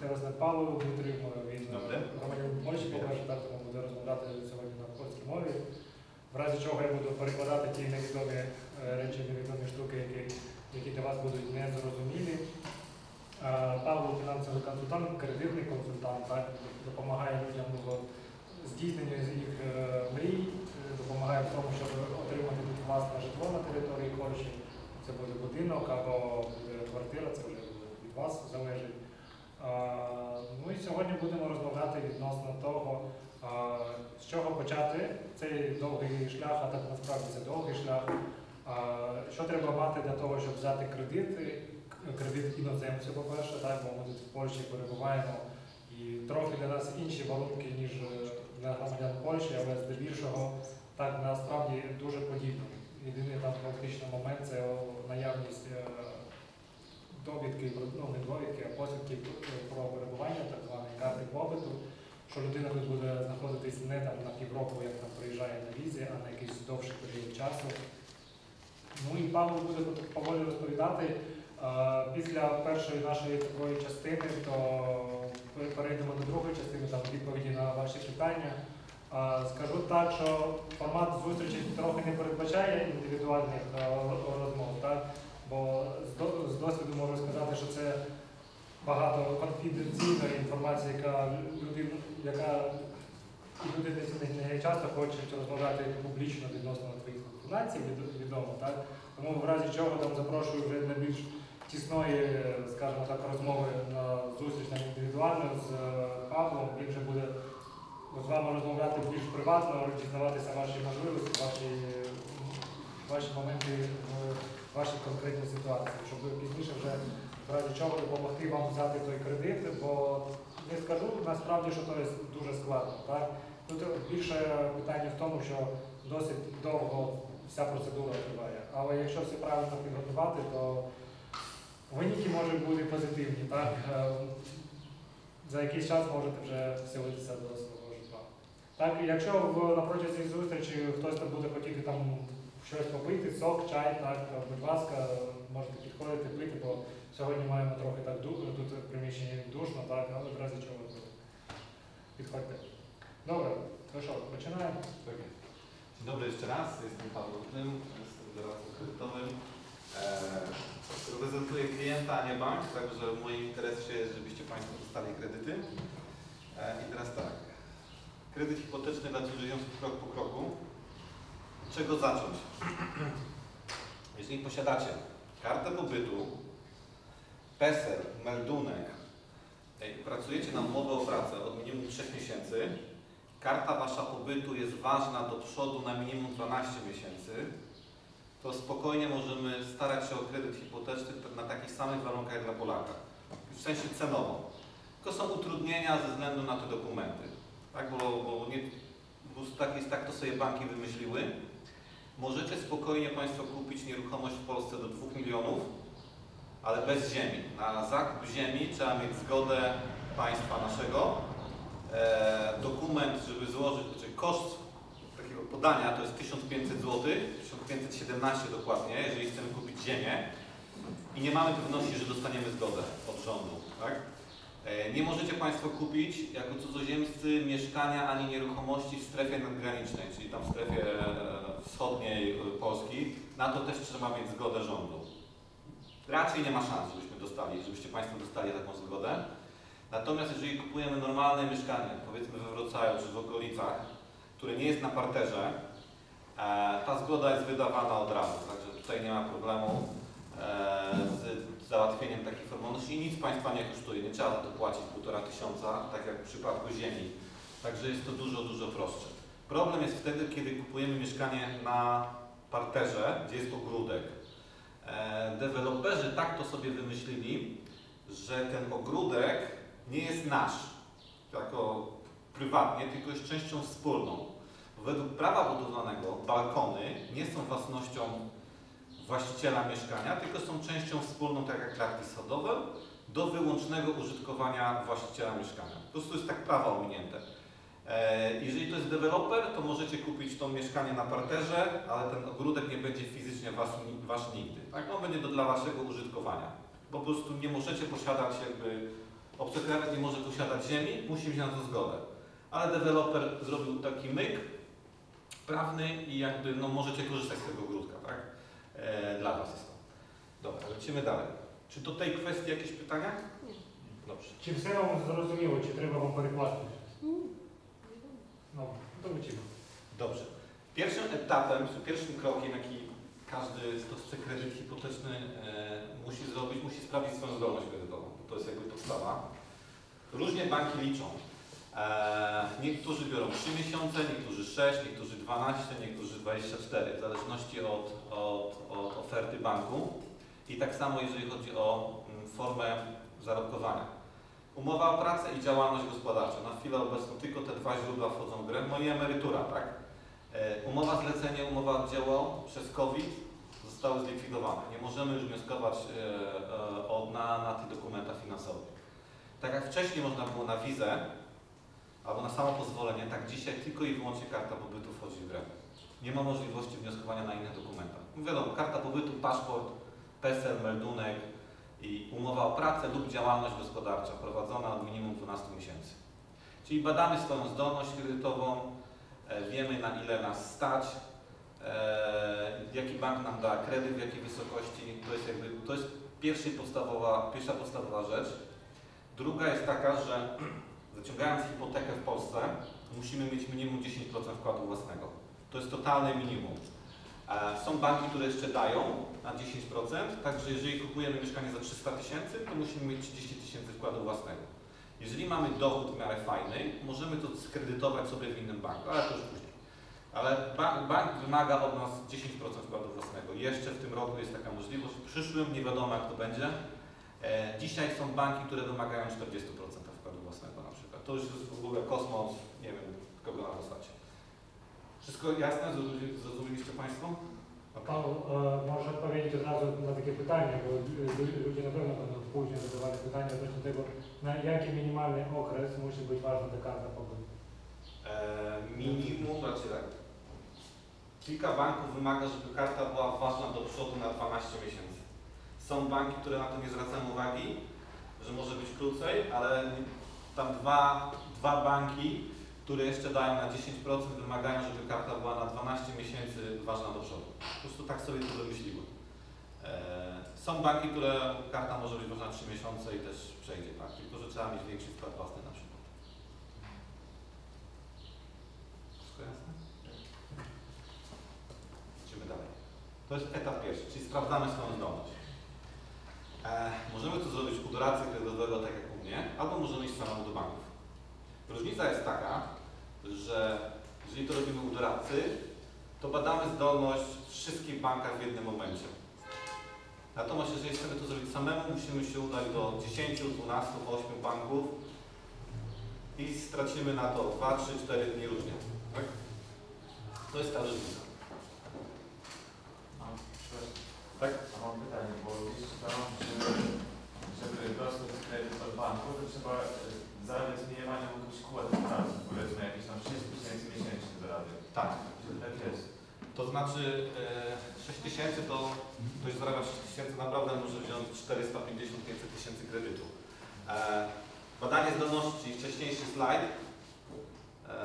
Це Рознет Павло Дмитрів, він Добре. громадянин Польщі, по-перше, так тому буде розмовляти сьогодні на польській мові. В разі чого я буду перекладати ті невідомі е, речі, невідомі штуки, які, які для вас будуть незрозумілі. Е, Павло фінансовий консультант, кредитний консультант, так, допомагає людям в здійсненню їх е, мрій, е, допомагає в тому, щоб отримати тут власне житло на території Польщі. Це буде будинок або квартира, це вже від вас залежить. Ну і сьогодні будемо розмовляти відносно того, з чого почати цей довгий шлях, а так насправді це довгий шлях. Що треба мати для того, щоб взяти кредит, кредит іноземцю, по-перше, бо ми тут в Польщі перебуваємо і трохи для нас інші валунки, ніж е, для громадян Польщі, але здебільшого так насправді дуже подібно. Єдиний там фактично момент це наявність е, довідки, ну не довідки, а посвідки про перебування, так званої карти побиту, що людина тут буде знаходитись не там на півроку, як там приїжджає на візі, а на якийсь довший період часу. Ну і Павло буде поволі розповідати. Після першої нашої такої частини, то пе- перейдемо до другої частини, там відповіді на ваші питання. Скажу так, що формат зустрічі трохи не передбачає індивідуальних розмов, так? Бо з досвіду можу сказати, що це багато конфіденційної інформації, яка людина, яка і люди не, часто хочуть розмовляти публічно відносно твоїх фінансів, від- відомо, так? Тому в разі чого там запрошую вже для більш тісної, скажімо так, розмови на зустріч на індивідуальну з е, Павлом. Він вже буде з вами розмовляти більш приватно, дізнаватися ваші можливості, ваші, ваші моменти в вашій конкретній ситуації, щоб пізніше вже в разі чого допомогти вам взяти той кредит, бо не скажу насправді, що то дуже складно. Так? Тут більше питання в тому, що досить довго вся процедура триває. Але якщо все правильно підготувати, то виніки можуть бути позитивні. Так? Е, За якийсь час можете вже вселитися до свого житла. Так, якщо в, на протязі зустрічі хтось там буде хотіти там щось попити, сок, чай, так, будь ласка, можете підходити, пити, бо сьогодні маємо трохи так ду- тут в приміщенні душно, так, але в разі чого то підходьте. Добре, то що, починаємо? Okej. Dzień dobry jeszcze raz, jestem Paweł Tym, jestem doradcą kredytowym. Eee, reprezentuję klienta, a nie bank, także w moim interesie jest, żebyście Państwo dostali kredyty. Eee, I teraz tak, kredyt hipoteczny dla cudzoziemców krok po kroku. Od czego zacząć? Jeżeli posiadacie kartę pobytu, PESEL, meldunek, pracujecie na umowę o pracę od minimum 3 miesięcy, karta Wasza pobytu jest ważna do przodu na minimum 12 miesięcy, to spokojnie możemy starać się o kredyt hipoteczny na takich samych warunkach jak dla Polaka. W sensie cenowo. Tylko są utrudnienia ze względu na te dokumenty. Tak, bo, bo nie, tak jest, tak to sobie banki wymyśliły. Możecie spokojnie Państwo kupić nieruchomość w Polsce do 2 milionów, ale bez ziemi. Na zakup ziemi trzeba mieć zgodę państwa naszego, e, dokument, żeby złożyć, znaczy koszt takiego podania to jest 1500 zł, 1517 dokładnie, jeżeli chcemy kupić ziemię i nie mamy pewności, że dostaniemy zgodę od rządu. Tak? E, Nie możecie Państwo kupić jako cudzoziemcy mieszkania ani nieruchomości w strefie nadgranicznej, czyli tam w strefie e, wschodniej Polski. Na to też trzeba mieć zgodę rządu. Raczej nie ma szans, żebyśmy dostali, żebyście Państwo dostali taką zgodę. Natomiast jeżeli kupujemy normalne mieszkanie, powiedzmy we Wrocławiu czy w okolicach, które nie jest na parterze, e, ta zgoda jest wydawana od razu, także tutaj nie ma problemu z załatwieniem takiej formalności i nic Państwa nie kosztuje, nie trzeba to płacić półtora tysiąca, tak jak w przypadku ziemi. Także jest to dużo, dużo prostsze. Problem jest wtedy, kiedy kupujemy mieszkanie na parterze, gdzie jest ogródek. E, deweloperzy tak to sobie wymyślili, że ten ogródek nie jest nasz, jako prywatnie, tylko jest częścią wspólną. Według prawa budowlanego balkony nie są własnością właściciela mieszkania, tylko są częścią wspólną, tak jak klatki schodowe, do wyłącznego użytkowania właściciela mieszkania. Po prostu jest tak prawo ominięte. E, Jeżeli to jest deweloper, to możecie kupić to mieszkanie na parterze, ale ten ogródek nie będzie fizycznie wasz, wasz nigdy. Tak? On będzie do, dla waszego użytkowania. Po prostu nie możecie posiadać jakby, obcokrajowiec nie może posiadać ziemi, musi mieć na to zgodę. Ale deweloper zrobił taki myk prawny i jakby no, możecie korzystać z tego ogródka, tak? E, dla was jest to. Dobra, lecimy dalej. Czy do tej kwestii jakieś pytania? Nie. Dobrze. Чи все вам зрозуміло, чи треба вам перекласти? No, to lecimy. Dobrze. Pierwszym etapem, czy pierwszym krokiem, jaki każdy, kto chce kredyt hipoteczny e, musi zrobić, musi sprawdzić swoją zdolność kredytową. To jest jakby podstawa. Różnie banki liczą. E, niektórzy biorą 3 miesiące, niektórzy 6, niektórzy 12, niektórzy 24, w zależności od, od, od oferty banku. I tak samo jeżeli chodzi o mm, formę zarobkowania. Umowa o pracę i działalność gospodarcza. Na chwilę obecną tylko te dwa źródła wchodzą w grę. No i emerytura, tak? E, Umowa zlecenie, umowa dzieło przez COVID zostały zlikwidowane. Nie możemy już wnioskować e, na, na tych dokumentach finansowych. Tak jak wcześniej można było na wizę albo na samo pozwolenie, tak dzisiaj tylko i wyłącznie karta pobytu wchodzi w grę. Nie ma możliwości wnioskowania na innych dokumentach. No wiadomo, karta pobytu, paszport, PESEL, meldunek i umowa o pracę lub działalność gospodarcza prowadzona od minimum 12 miesięcy. Czyli badamy swoją zdolność kredytową, e, wiemy na ile nas stać, e, jaki bank nam da kredyt, w jakiej wysokości. To jest jakby, to jest pierwsza podstawowa, pierwsza podstawowa rzecz. Druga jest taka, że zaciągając hipotekę w Polsce musimy mieć minimum 10% wkładu własnego. To jest totalne minimum. E, Są banki, które jeszcze dają na 10%, także jeżeli kupujemy mieszkanie za 300 tysięcy, to musimy mieć 30 tysięcy wkładu własnego. Jeżeli mamy dochód w miarę fajny, możemy to skredytować sobie w innym banku, ale to już później. Ale bank, bank wymaga od nas 10% wkładu własnego. Jeszcze w tym roku jest taka możliwość. W przyszłym nie wiadomo jak to będzie. E, dzisiaj są banki, które wymagają 40% wkładu własnego na przykład. To już jest w ogóle kosmos, nie wiem kogo na zasadzie. Wszystko jasne? Zrozumie- Zrozumieliście Państwo? Okay. Pan e, może odpowiedzieć od razu na takie pytanie, bo lu- ludzie na pewno będą później zadawali pytania odnośnie tego, na jaki minimalny okres musi być ważna ta karta pobytu. E, minimum, znaczy tak. Kilka banków wymaga, żeby karta była ważna do przodu na 12 miesięcy. Są banki, które na to nie zwracają uwagi, że może być krócej, ale tam dwa, dwa banki, które jeszcze dają na 10%, wymagają, żeby karta była na 12 miesięcy ważna do przodu. Po prostu tak sobie to wymyśliły. E, są banki, które karta może być ważna 3 miesiące i też przejdzie, tak? Tylko, że trzeba mieć większy wkład własny na przykład. Wszystko jasne? Idziemy dalej. To jest etap pierwszy, czyli sprawdzamy swoją zdolność. E, możemy to zrobić u doradcy kredytowego, tak jak u mnie, albo możemy iść samemu do banków. Różnica jest taka, że jeżeli to robimy u doradcy, to badamy zdolność wszystkich bankach w jednym momencie. Natomiast jeżeli chcemy to zrobić samemu, musimy się udać do 10, 12, 8 banków i stracimy na to 2, 3, 4 dni różnie. Tak? To jest ta różnica. Tak? a mam pytanie, bo gdzieś czytałem, że żeby dostać kredyt od banku, to trzeba e, zarabiać minimalnie jakąś kłotę pracy, powiedzmy jakieś tam 6 tysięcy miesięcznie zarabiać. Tak. Tak jest? To znaczy e, 6 tysięcy to ktoś zarabia 6 tysięcy naprawdę może wziąć 450-500 tysięcy kredytu. E, badanie zdolności, wcześniejszy slajd. E,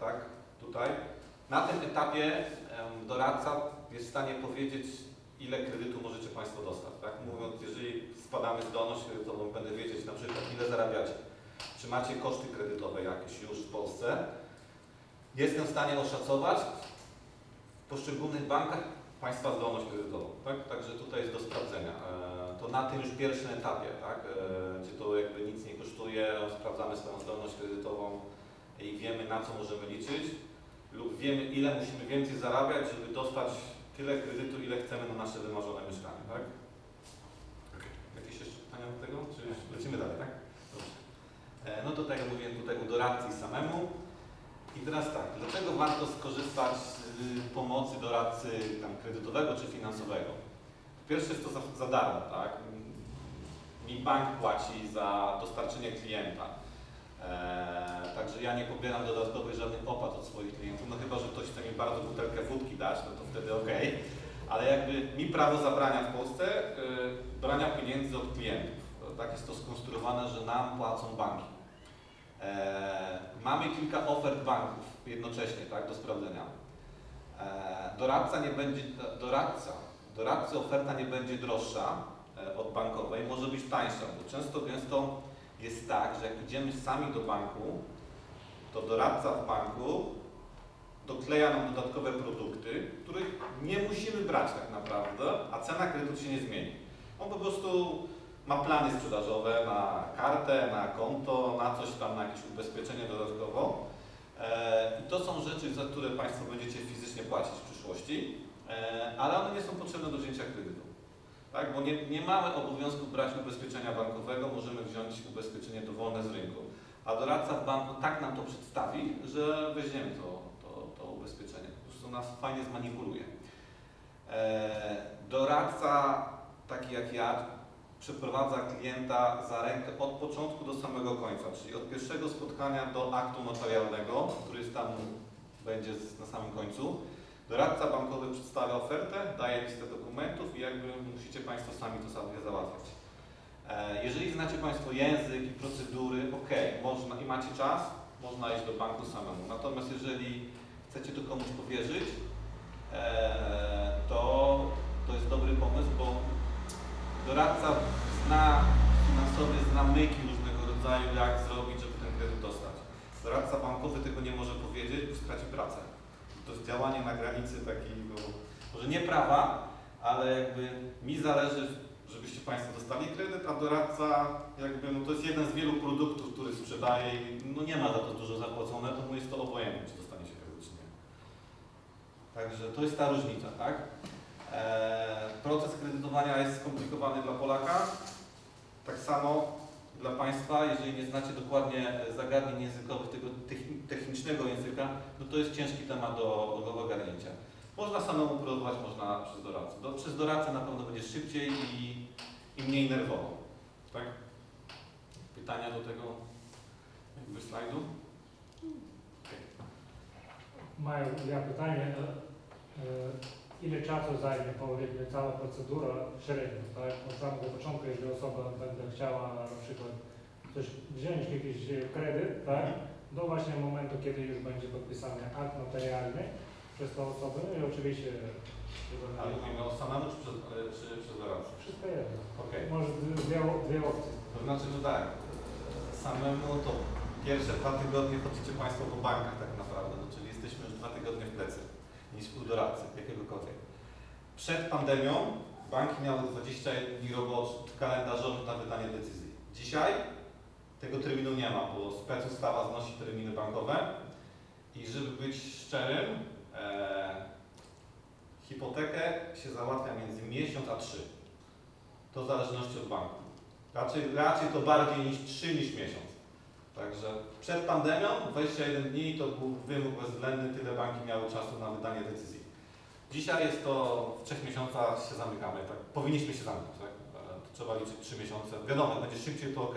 tak, tutaj. Na tym etapie doradca jest w stanie powiedzieć, ile kredytu możecie Państwo dostać. Tak? Mówiąc, jeżeli spadamy zdolność kredytową, będę wiedzieć na przykład, ile zarabiacie. Czy macie koszty kredytowe jakieś już w Polsce? Jestem w stanie oszacować w poszczególnych bankach Państwa zdolność kredytową. Tak? Także tutaj jest do sprawdzenia. E, To na tym już pierwszym etapie, tak? E, gdzie to jakby nic nie kosztuje, sprawdzamy swoją zdolność kredytową i wiemy na co możemy liczyć lub wiemy ile musimy więcej zarabiać, żeby dostać tyle kredytu, ile chcemy na nasze wymarzone mieszkanie. Tak? Do tego? Czy lecimy dalej, tak? Dobrze. E, No to tak jak mówiłem tutaj u doradcy samemu. I teraz tak, dlaczego warto skorzystać z y, pomocy doradcy tam, kredytowego czy finansowego? Po pierwsze jest to za, za darmo, tak? Mi bank płaci za dostarczenie klienta. Eee, także ja nie pobieram dodatkowych żadnych opłat od swoich klientów, no chyba, że ktoś chce mi bardzo butelkę wódki dać, no to wtedy okej. Ale jakby mi prawo zabrania w Polsce e, brania pieniędzy od klientów. Tak jest to skonstruowane, że nam płacą banki. E, mamy kilka ofert banków jednocześnie tak, do sprawdzenia. E, doradca nie będzie, doradca, doradcy oferta nie będzie droższa od bankowej, może być tańsza, bo często gęsto jest tak, że jak idziemy sami do banku, to doradca w banku dokleja nam dodatkowe produkty, których nie musimy brać tak naprawdę, a cena kredytu się nie zmieni. On po prostu ma plany sprzedażowe na kartę, na konto, na coś tam, na jakieś ubezpieczenie dodatkowo. E, I to są rzeczy, za które Państwo będziecie fizycznie płacić w przyszłości, e, ale one nie są potrzebne do wzięcia kredytu. Tak? Bo nie, nie mamy obowiązku brać ubezpieczenia bankowego, możemy wziąć ubezpieczenie dowolne z rynku. A doradca w banku tak nam to przedstawi, że weźmiemy to ubezpieczenie. Po prostu nas fajnie zmanipuluje. E, doradca, taki jak ja, przeprowadza klienta za rękę od początku do samego końca, czyli od pierwszego spotkania do aktu notarialnego, który jest tam będzie na samym końcu. Doradca bankowy przedstawia ofertę, daje listę dokumentów i jakby musicie Państwo sami to sobie załatwiać. E, Jeżeli znacie Państwo język i procedury, ok, można i macie czas, można iść do banku samemu. Natomiast jeżeli chcecie to komuś powierzyć, e, to to jest dobry pomysł, bo doradca zna finansowy, zna myki różnego rodzaju, jak zrobić, żeby ten kredyt dostać. Doradca bankowy tego nie może powiedzieć, bo straci pracę. To jest działanie na granicy takiego, może nie prawa, ale jakby mi zależy, żebyście Państwo dostali kredyt, a doradca jakby, no to jest jeden z wielu produktów, który sprzedaje i no nie ma za to dużo zapłacone, to mu jest to obojętne, czy dostanie się kredyt, czy nie. Także to jest ta różnica, tak? Eee, proces kredytowania jest skomplikowany dla Polaka. Tak samo dla Państwa, jeżeli nie znacie dokładnie zagadnień językowych, tego techni- technicznego języka, no to jest ciężki temat do, do ogarnięcia. Można samemu próbować, można przez doradcę. Do, przez doradcę na pewno będzie szybciej i, i mniej nerwowo. Tak? Pytania do tego jakby slajdu? Mają ja pytanie, e, e, ile czasu zajmie powiedzmy cała procedura średnio, tak? Od samego początku, jeżeli osoba będzie chciała na przykład coś wziąć jakiś e, kredyt, tak? Do właśnie momentu, kiedy już będzie podpisany akt notarialny przez tą osobę, no i oczywiście Ale mówimy o samemu czy przez, czy przez doradcę? wszystko jedno. Okej. Może dwie, dwie opcje. To znaczy, no tak, samemu to pierwsze dwa tygodnie chodzicie Państwo po bankach tak naprawdę, no, czyli jesteśmy już dwa tygodnie w plecy niż u doradcy, jakiegokolwiek. Przed pandemią banki miały 21 dni roboczych, kalendarzowych na wydanie decyzji. Dzisiaj tego terminu nie ma, bo specustawa znosi terminy bankowe i żeby być szczerym, e, hipotekę się załatwia między miesiąc a trzy. To w zależności od banku. Raczej, raczej to bardziej niż 3 niż miesiąc. Także przed pandemią 21 dni to był wymóg bezwzględny, tyle banki miały czasu na wydanie decyzji. Dzisiaj jest to w 3 miesiącach się zamykamy, tak? Powinniśmy się zamknąć, tak? E, trzeba liczyć 3 miesiące. Wiadomo, będzie szybciej to ok,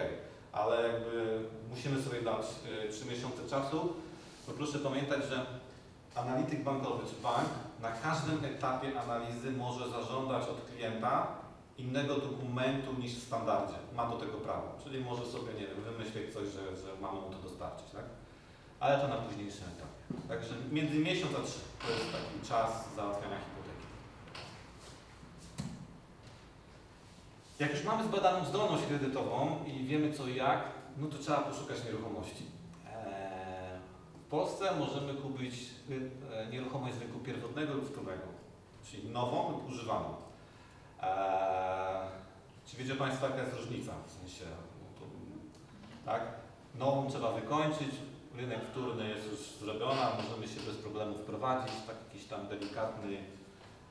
ale jakby musimy sobie dać e, 3 miesiące czasu. Bo proszę pamiętać, że analityk bankowy czy bank na każdym etapie analizy może zażądać od klienta innego dokumentu niż w standardzie. Ma do tego prawo. Czyli może sobie, nie wiem, wymyślić coś, że, że mamy mu to dostarczyć, tak? Ale to na późniejszym etapie. Także między miesiąc a trzy to jest taki czas załatwiania hipoteki. Jak już mamy zbadaną zdolność kredytową i wiemy co i jak, no to trzeba poszukać nieruchomości. Eee, W Polsce możemy kupić e, nieruchomość z rynku pierwotnego lub wtórnego, czyli nową lub używaną. Eee, czy wiecie Państwo, jaka jest różnica? W sensie, to, tak? Nową trzeba wykończyć, rynek wtórny jest już zrobiony, możemy się bez problemu wprowadzić, tak jakiś tam delikatny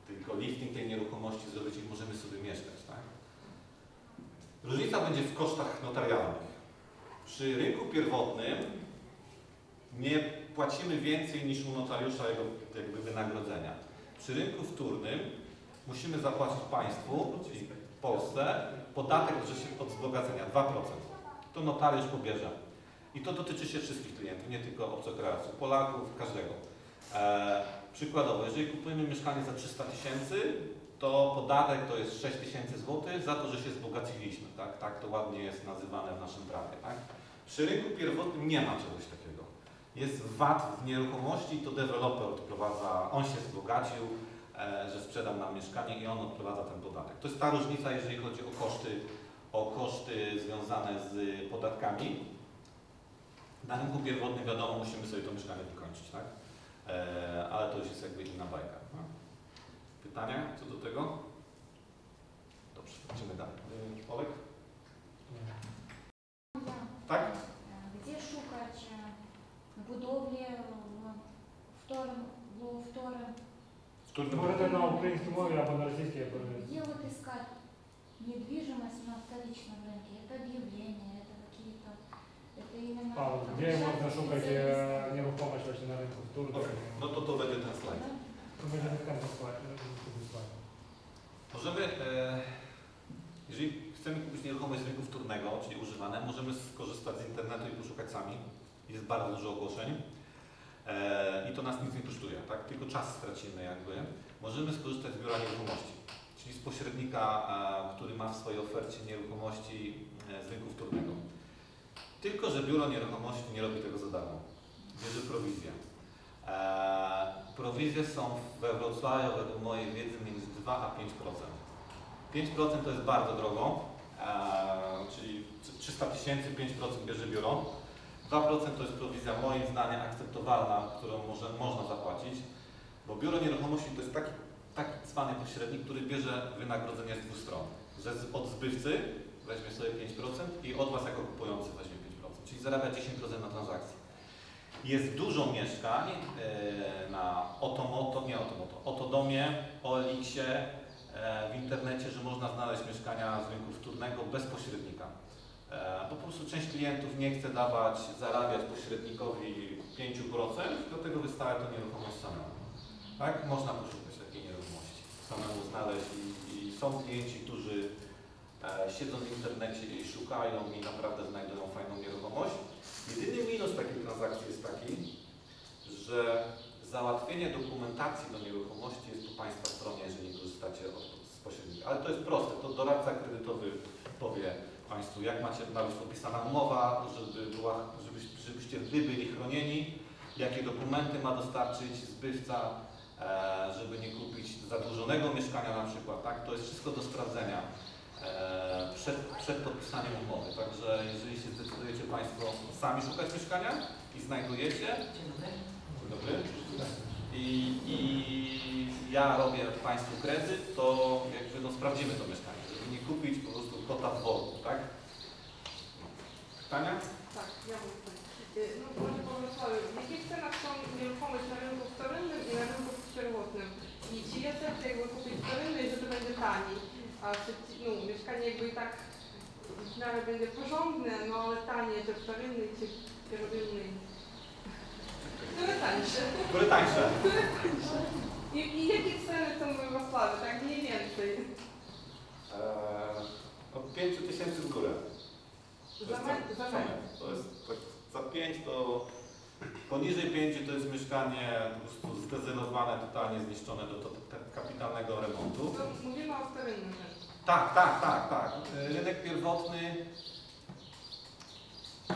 tylko lifting tej nieruchomości zrobić i możemy sobie mieszkać, tak? Różnica będzie w kosztach notarialnych. Przy rynku pierwotnym nie płacimy więcej niż u notariusza jego jakby wynagrodzenia. Przy rynku wtórnym musimy zapłacić państwu, czyli Polsce, podatek od wzbogacenia 2%. To notariusz pobierze. I to dotyczy się wszystkich klientów, nie tylko obcokrajowców, Polaków, każdego. E, przykładowo, jeżeli kupujemy mieszkanie za 300 tysięcy, to podatek to jest 6 tysięcy złotych za to, że się wzbogaciliśmy. Tak? tak to ładnie jest nazywane w naszym prawie. Tak? Przy rynku pierwotnym nie ma czegoś takiego. Jest VAT w nieruchomości, to deweloper odprowadza, on się wzbogacił, że sprzedam nam mieszkanie i on odprowadza ten podatek. To jest ta różnica, jeżeli chodzi o koszty, o koszty związane z podatkami. Na rynku pierwotnym wiadomo, musimy sobie to mieszkanie wykończyć, tak? Ale to już jest jakby inna bajka. No. Pytania co do tego? Dobrze, idziemy dalej. Olek? Tak? Gdzie szukać budowie, w którym, w którym в втором, Wtórny Можете на українській мові або на російській, я переведу. где вот искать недвижимость на вторичном рынке? Это объявления, это какие-то, это именно... А от де обращаться можна к шукати специалистам. е, нерухомість właśnie на ринку в Турції? No to to będzie ten slajd. Да? Ми не скажемо складно. Możemy, e, jeżeli chcemy kupić nieruchomość z rynku wtórnego, czyli używane, możemy skorzystać z internetu i poszukać sami. Jest bardzo dużo ogłoszeń e, i to nas nic nie kosztuje, tak? tylko czas stracimy jakby. Możemy skorzystać z biura nieruchomości, czyli z pośrednika, e, który ma w swojej ofercie nieruchomości e, z rynku wtórnego. Tylko, że biuro nieruchomości nie robi tego za darmo. Bierze prowizję. E, prowizje są we Wrocławiu według mojej wiedzy między 2 a 5%. 5% to jest bardzo drogo, e, czyli 300 tysięcy, 5% bierze biuro. 2% to jest prowizja moim zdaniem akceptowalna, którą może, można zapłacić, bo biuro nieruchomości to jest taki, taki zwany pośrednik, który bierze wynagrodzenie z dwóch stron. Że od zbywcy weźmie sobie 5% i od Was jako kupujący weźmie 5%, czyli zarabia 10% na transakcji. Jest dużo mieszkań e, na Otomoto, nie Otomoto, Otodomie, OLX-ie, e, w internecie, że można znaleźć mieszkania z rynku wtórnego bez pośrednika. E, po prostu część klientów nie chce dawać, zarabiać pośrednikowi 5%, dlatego wystawia to nieruchomość samemu. Tak? Można poszukać takiej nieruchomości, samemu znaleźć i, i są klienci, którzy e, siedzą w internecie i szukają i naprawdę znajdują fajną nieruchomość. Jedyny minus takiej transakcji jest taki, że załatwienie dokumentacji do nieruchomości jest po Państwa stronie, jeżeli korzystacie z pośrednika. Ale to jest proste, to doradca kredytowy powie Państwu, jak macie, ma być podpisana umowa, żeby była, żeby, żebyście Wy byli chronieni, jakie dokumenty ma dostarczyć zbywca, e, żeby nie kupić zadłużonego mieszkania na przykład, tak? To jest wszystko do sprawdzenia e, przed, przed podpisaniem umowy. Także jeżeli się zdecydujecie Państwo sami szukać mieszkania i znajdujecie, Dzień dobry. I, I ja robię Państwu kredyt, to jakby no, sprawdzimy to mieszkanie, żeby nie kupić po prostu kota w worku, tak? Pytania? Tak, ja mówię. Y, No może po Wrocławiu. W jakich cenach są nieruchomość na rynku wtorynnym i na rynku pierwotnym? I ci ja też jakby kupić wtorynny, że to będzie tani. A no, mieszkanie jakby i tak w miarę będzie porządne, no ale tanie, że wtorynny czy pierwotny. Które tańsze? Które tańsze? I, I jakie ceny są we Wrocławiu, tak mniej więcej? Eee, od 5 tysięcy w górę. To Za jest za za. To jest tak, za 5 to poniżej 5 to jest mieszkanie po prostu totalnie zniszczone do, do, kapitalnego remontu. To mówimy o wtorynnym rynku. Tak, tak, tak, tak. Rynek pierwotny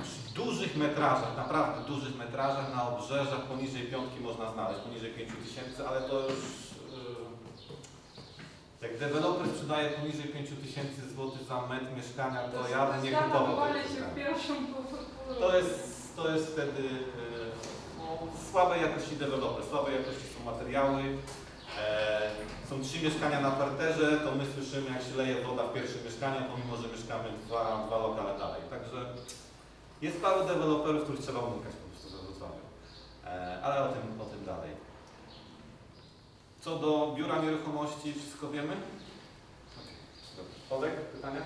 przy dużych metrażach, naprawdę dużych metrażach na obrzeżach poniżej piątki można znaleźć, poniżej 5 tysięcy, ale to już jak deweloper sprzedaje poniżej 5 tysięcy złotych za metr mieszkania, to ja bym nie kupował To jest, to jest wtedy y, no, słabej jakości deweloper, słabej jakości są materiały. E, są trzy mieszkania na parterze, to my słyszymy jak się leje woda w pierwszym mieszkaniu, pomimo że mieszkamy dwa, dwa lokale dalej. Także jest paru deweloperów, których trzeba unikać po prostu we Wrocławiu. E, ale o tym, o tym dalej. Co do biura nieruchomości, wszystko wiemy? Olek, pytania?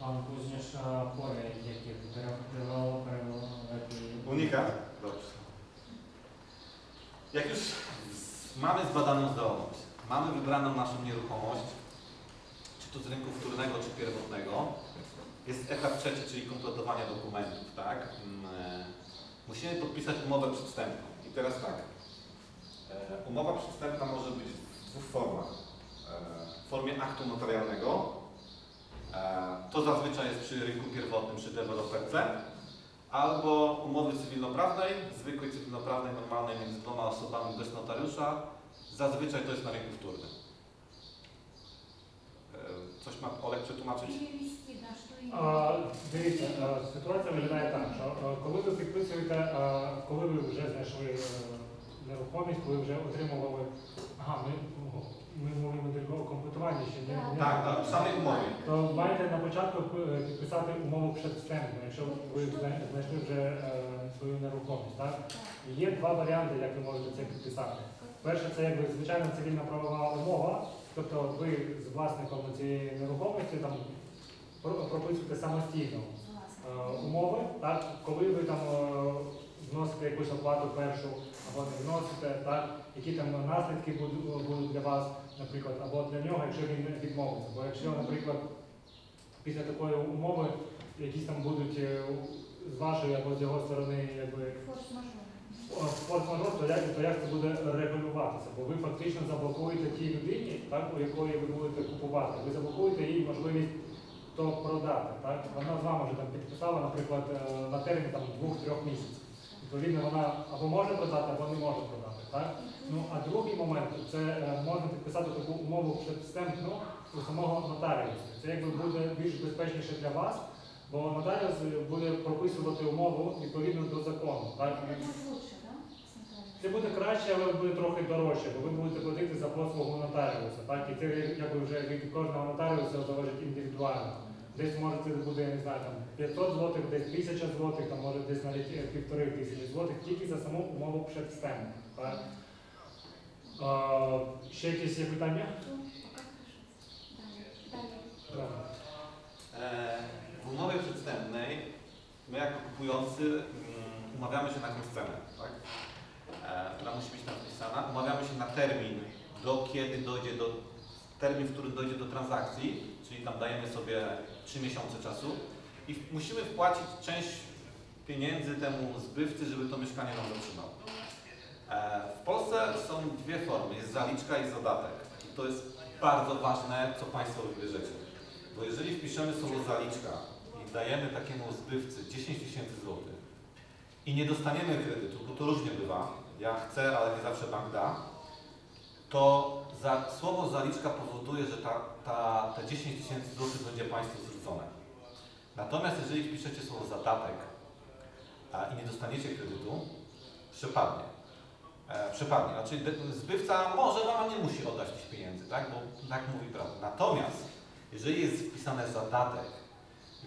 Pan Kuznicz e, powie, jakich deweloperów, jaki... Unikat? Dobrze. Jak już mamy zbadaną zdolność, mamy wybraną naszą nieruchomość, czy to z rynku wtórnego, czy pierwotnego, jest etap trzeci, czyli kompletowanie dokumentów, tak? Mm, e, Musimy podpisać umowę przedwstępną. I teraz tak. E, Umowa przedwstępna może być w dwóch formach. E, W formie aktu notarialnego. E, To zazwyczaj jest przy rynku pierwotnym, przy deweloperce. Albo umowy cywilnoprawnej, zwykłej cywilnoprawnej, normalnej między dwoma osobami bez notariusza. Zazwyczaj to jest na rynku wtórnym. E, Coś ma Olek przetłumaczyć? Перевести, да, что именно. А, Дивіться, е, ситуація виглядає так, що е, коли ви підписуєте, е, коли ви вже знайшли е, нерухомість, коли вже отримували. Ага, ми, ми говоримо тільки о комплектуванні ще не, tak, w samej umowie. то маєте на початку е, підписати умову przedwstępну, якщо ви знайшли вже е, свою нерухомість. Так? Є два варіанти, як ви можете це підписати. Перше, це якби звичайна цивільна правова умова, тобто ви з власником цієї нерухомості там прописуєте самостійно е, умови, так, коли ви там е, вносите якусь оплату першу або не вносите, так, які там наслідки будуть, для вас, наприклад, або для нього, якщо він відмовиться. Бо якщо, наприклад, після такої умови якісь там будуть е, з вашої або з його сторони якби, Форс-мажор. то як, то як це буде регулюватися? Бо ви фактично заблокуєте тій людині, так, у якої ви будете купувати. Ви заблокуєте їй можливість то продати. Так? Вона з вами вже там підписала, наприклад, е, на термін там двох-трьох місяців. Відповідно, вона або може продати, або не може продати. Так? Ну, а другий момент це е, можна підписати таку умову przedwstępну у самого нотаріуса. Це якби буде більш безпечніше для вас, бо нотаріус буде прописувати умову відповідно до закону. Так? Це буде краще, але буде трохи дорожче, бо ви будете платити за послугу нотаріуса. Так? І це якби вже від кожного нотаріуса залежить індивідуально. Десь може це буде, я не знаю, там 500 злотих, десь 1000 злотих, там може десь навіть е, півтори тисячі злотих, тільки за саму умову przedwstępну. Так? А, ще якісь є питання? Ну, пока хорошо. Далее. Далее. E, W umowie przedwstępnej my jako kupujący mm, umawiamy się na jakąś cenę, tak? E, która musi być napisana. Umawiamy się na termin, do kiedy dojdzie do termin, w którym dojdzie do transakcji, czyli tam dajemy sobie 3 miesiące czasu i musimy wpłacić część pieniędzy temu zbywcy, żeby to mieszkanie nam zatrzymał. E, W Polsce są dwie formy, jest zaliczka i zadatek. I to jest bardzo ważne, co Państwo wybierzecie. Bo jeżeli wpiszemy słowo zaliczka i dajemy takiemu zbywcy 10 tysięcy złotych i nie dostaniemy kredytu, bo to różnie bywa, ja chcę, ale nie zawsze bank da, to za, słowo zaliczka powoduje, że ta, ta, te 10 tysięcy złotych będzie Państwu zwrócone. Natomiast jeżeli wpiszecie słowo zadatek a, i nie dostaniecie kredytu, przepadnie. E, przepadnie. Znaczy zbywca może Wam, a nie musi oddać tych pieniędzy, tak? Bo tak mówi prawo. Natomiast jeżeli jest wpisane zadatek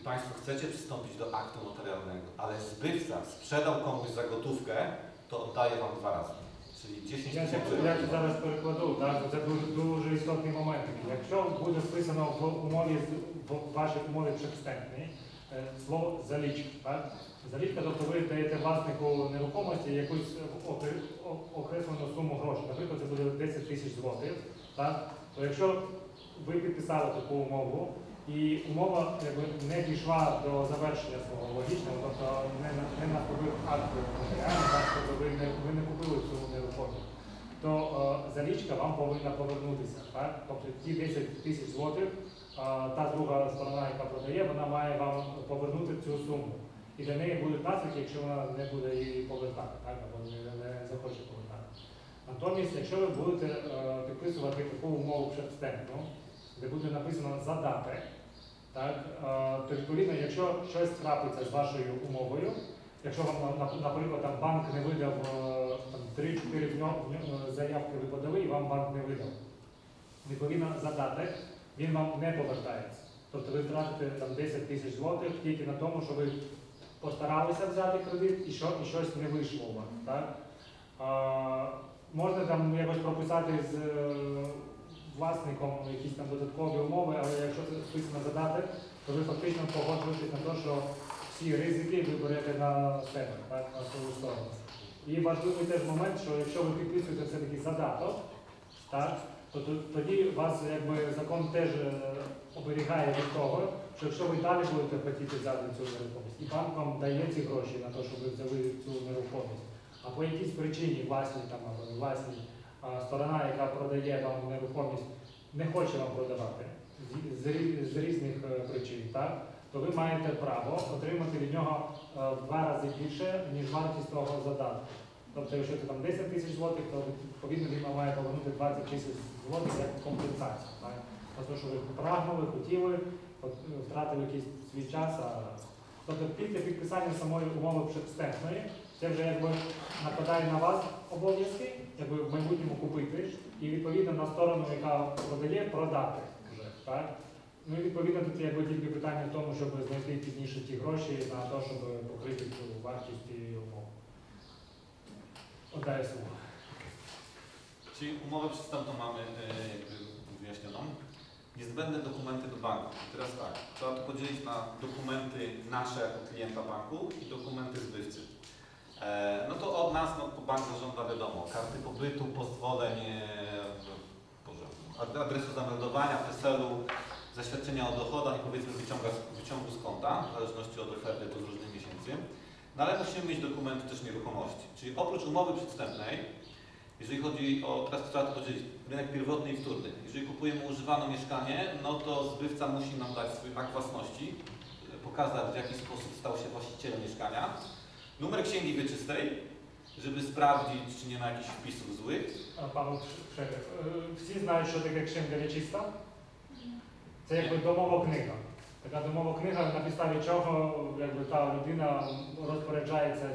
i Państwo chcecie przystąpić do aktu notarialnego, ale zbywca sprzedał komuś za gotówkę, to oddaje Wam dwa razy. Czyli 10 Я, це зараз перекладу, це дуже, дуже істотний момент. Якщо буде вписано в умові в вашій умові е, слово залічка, так? Залічка, тобто ви даєте власнику нерухомості якусь окреслену суму грошей. Наприклад, це буде 10 тисяч злотих. Так? То якщо ви підписали таку умову, і умова не дійшла до завершення свого логічного, тобто не, не наступив акт нотаріальний, тобто ви не, ви не купили цю нерухомість, то е, залічка вам повинна повернутися. Так? Тобто ті 10 тисяч злотих, е, та друга сторона, яка продає, вона має вам повернути цю суму. І для неї будуть наслідки, якщо вона не буде її повертати, так? або не, не захоче повертати. Натомість, якщо ви будете е, підписувати таку умову przedwstępну, де буде написано задаток, так, то відповідно, якщо щось трапиться з вашою умовою, якщо вам, на- на- наприклад, там банк не видав е, 3-4 вньо- вньо- заявки ви подали, і вам банк не видав. Відповідно, задаток він вам не повертається. Тобто ви втратите там 10 тисяч злотих тільки на тому, що ви постаралися взяти кредит і, що, і щось не вийшло у вас. Так? А, можна там якось прописати з власником якісь там додаткові умови, але якщо це вписано задаток, то ви фактично погоджуєтесь на те, що всі ризики ви берете на себе, так, на свою сторону. І важливий теж момент, що якщо ви підписуєте все-таки задаток, так, то тоді вас якби закон теж е, оберігає від того, що якщо ви далі будете платити за цю нерухомість, і банк вам дає ці гроші на те, щоб ви взяли цю нерухомість, а по якійсь причині власні там або не власні а, сторона, яка продає вам нерухомість, не хоче вам продавати з, з, з різних е, причин, так? то ви маєте право отримати від нього е, в два рази більше, ніж вартість того задатку. Тобто, якщо це там 10 тисяч злотих, то відповідно він має повернути 20 тисяч злотих як компенсацію. Так? Тобто, що ви прагнули, хотіли, е, втратили якийсь свій час. А... Тобто після підписання самої умови вступної, це вже якби накладає на вас обов'язки, якби в майбутньому купити, і відповідно на сторону, яка продає, продати вже. Так? Ну і відповідно тут якби тільки питання в тому, щоб знайти пізніше ті гроші на те, щоб покрити цю вартість і умову. Oddaję słowo. Czyli umowę przystępną mamy e, jakby wyjaśnioną. Niezbędne dokumenty do banku. I teraz tak, trzeba to podzielić na dokumenty nasze jako klienta banku i dokumenty zbywcy. E, no to od nas no, bank zażąda wiadomo, karty pobytu, pozwoleń, adresu zameldowania, PESEL-u, zaświadczenia o dochodach i powiedzmy wyciąga, wyciągu z konta, w zależności od oferty to z różnych miesięcy. No ale musimy mieć dokumenty też nieruchomości. Czyli oprócz umowy przedstępnej, jeżeli chodzi o, teraz trzeba to podzielić, rynek pierwotny i wtórny. Jeżeli kupujemy używane mieszkanie, no to zbywca musi nam dać swój akt własności, pokazać w jaki sposób stał się właścicielem mieszkania, numer księgi wieczystej, żeby sprawdzić, czy nie ma jakichś wpisów złych. А, Павло Шекер, всі знають, що таке кшенка вічиста? Це якби домова книга. Така домова книга, на підставі чого якби, та людина розпоряджається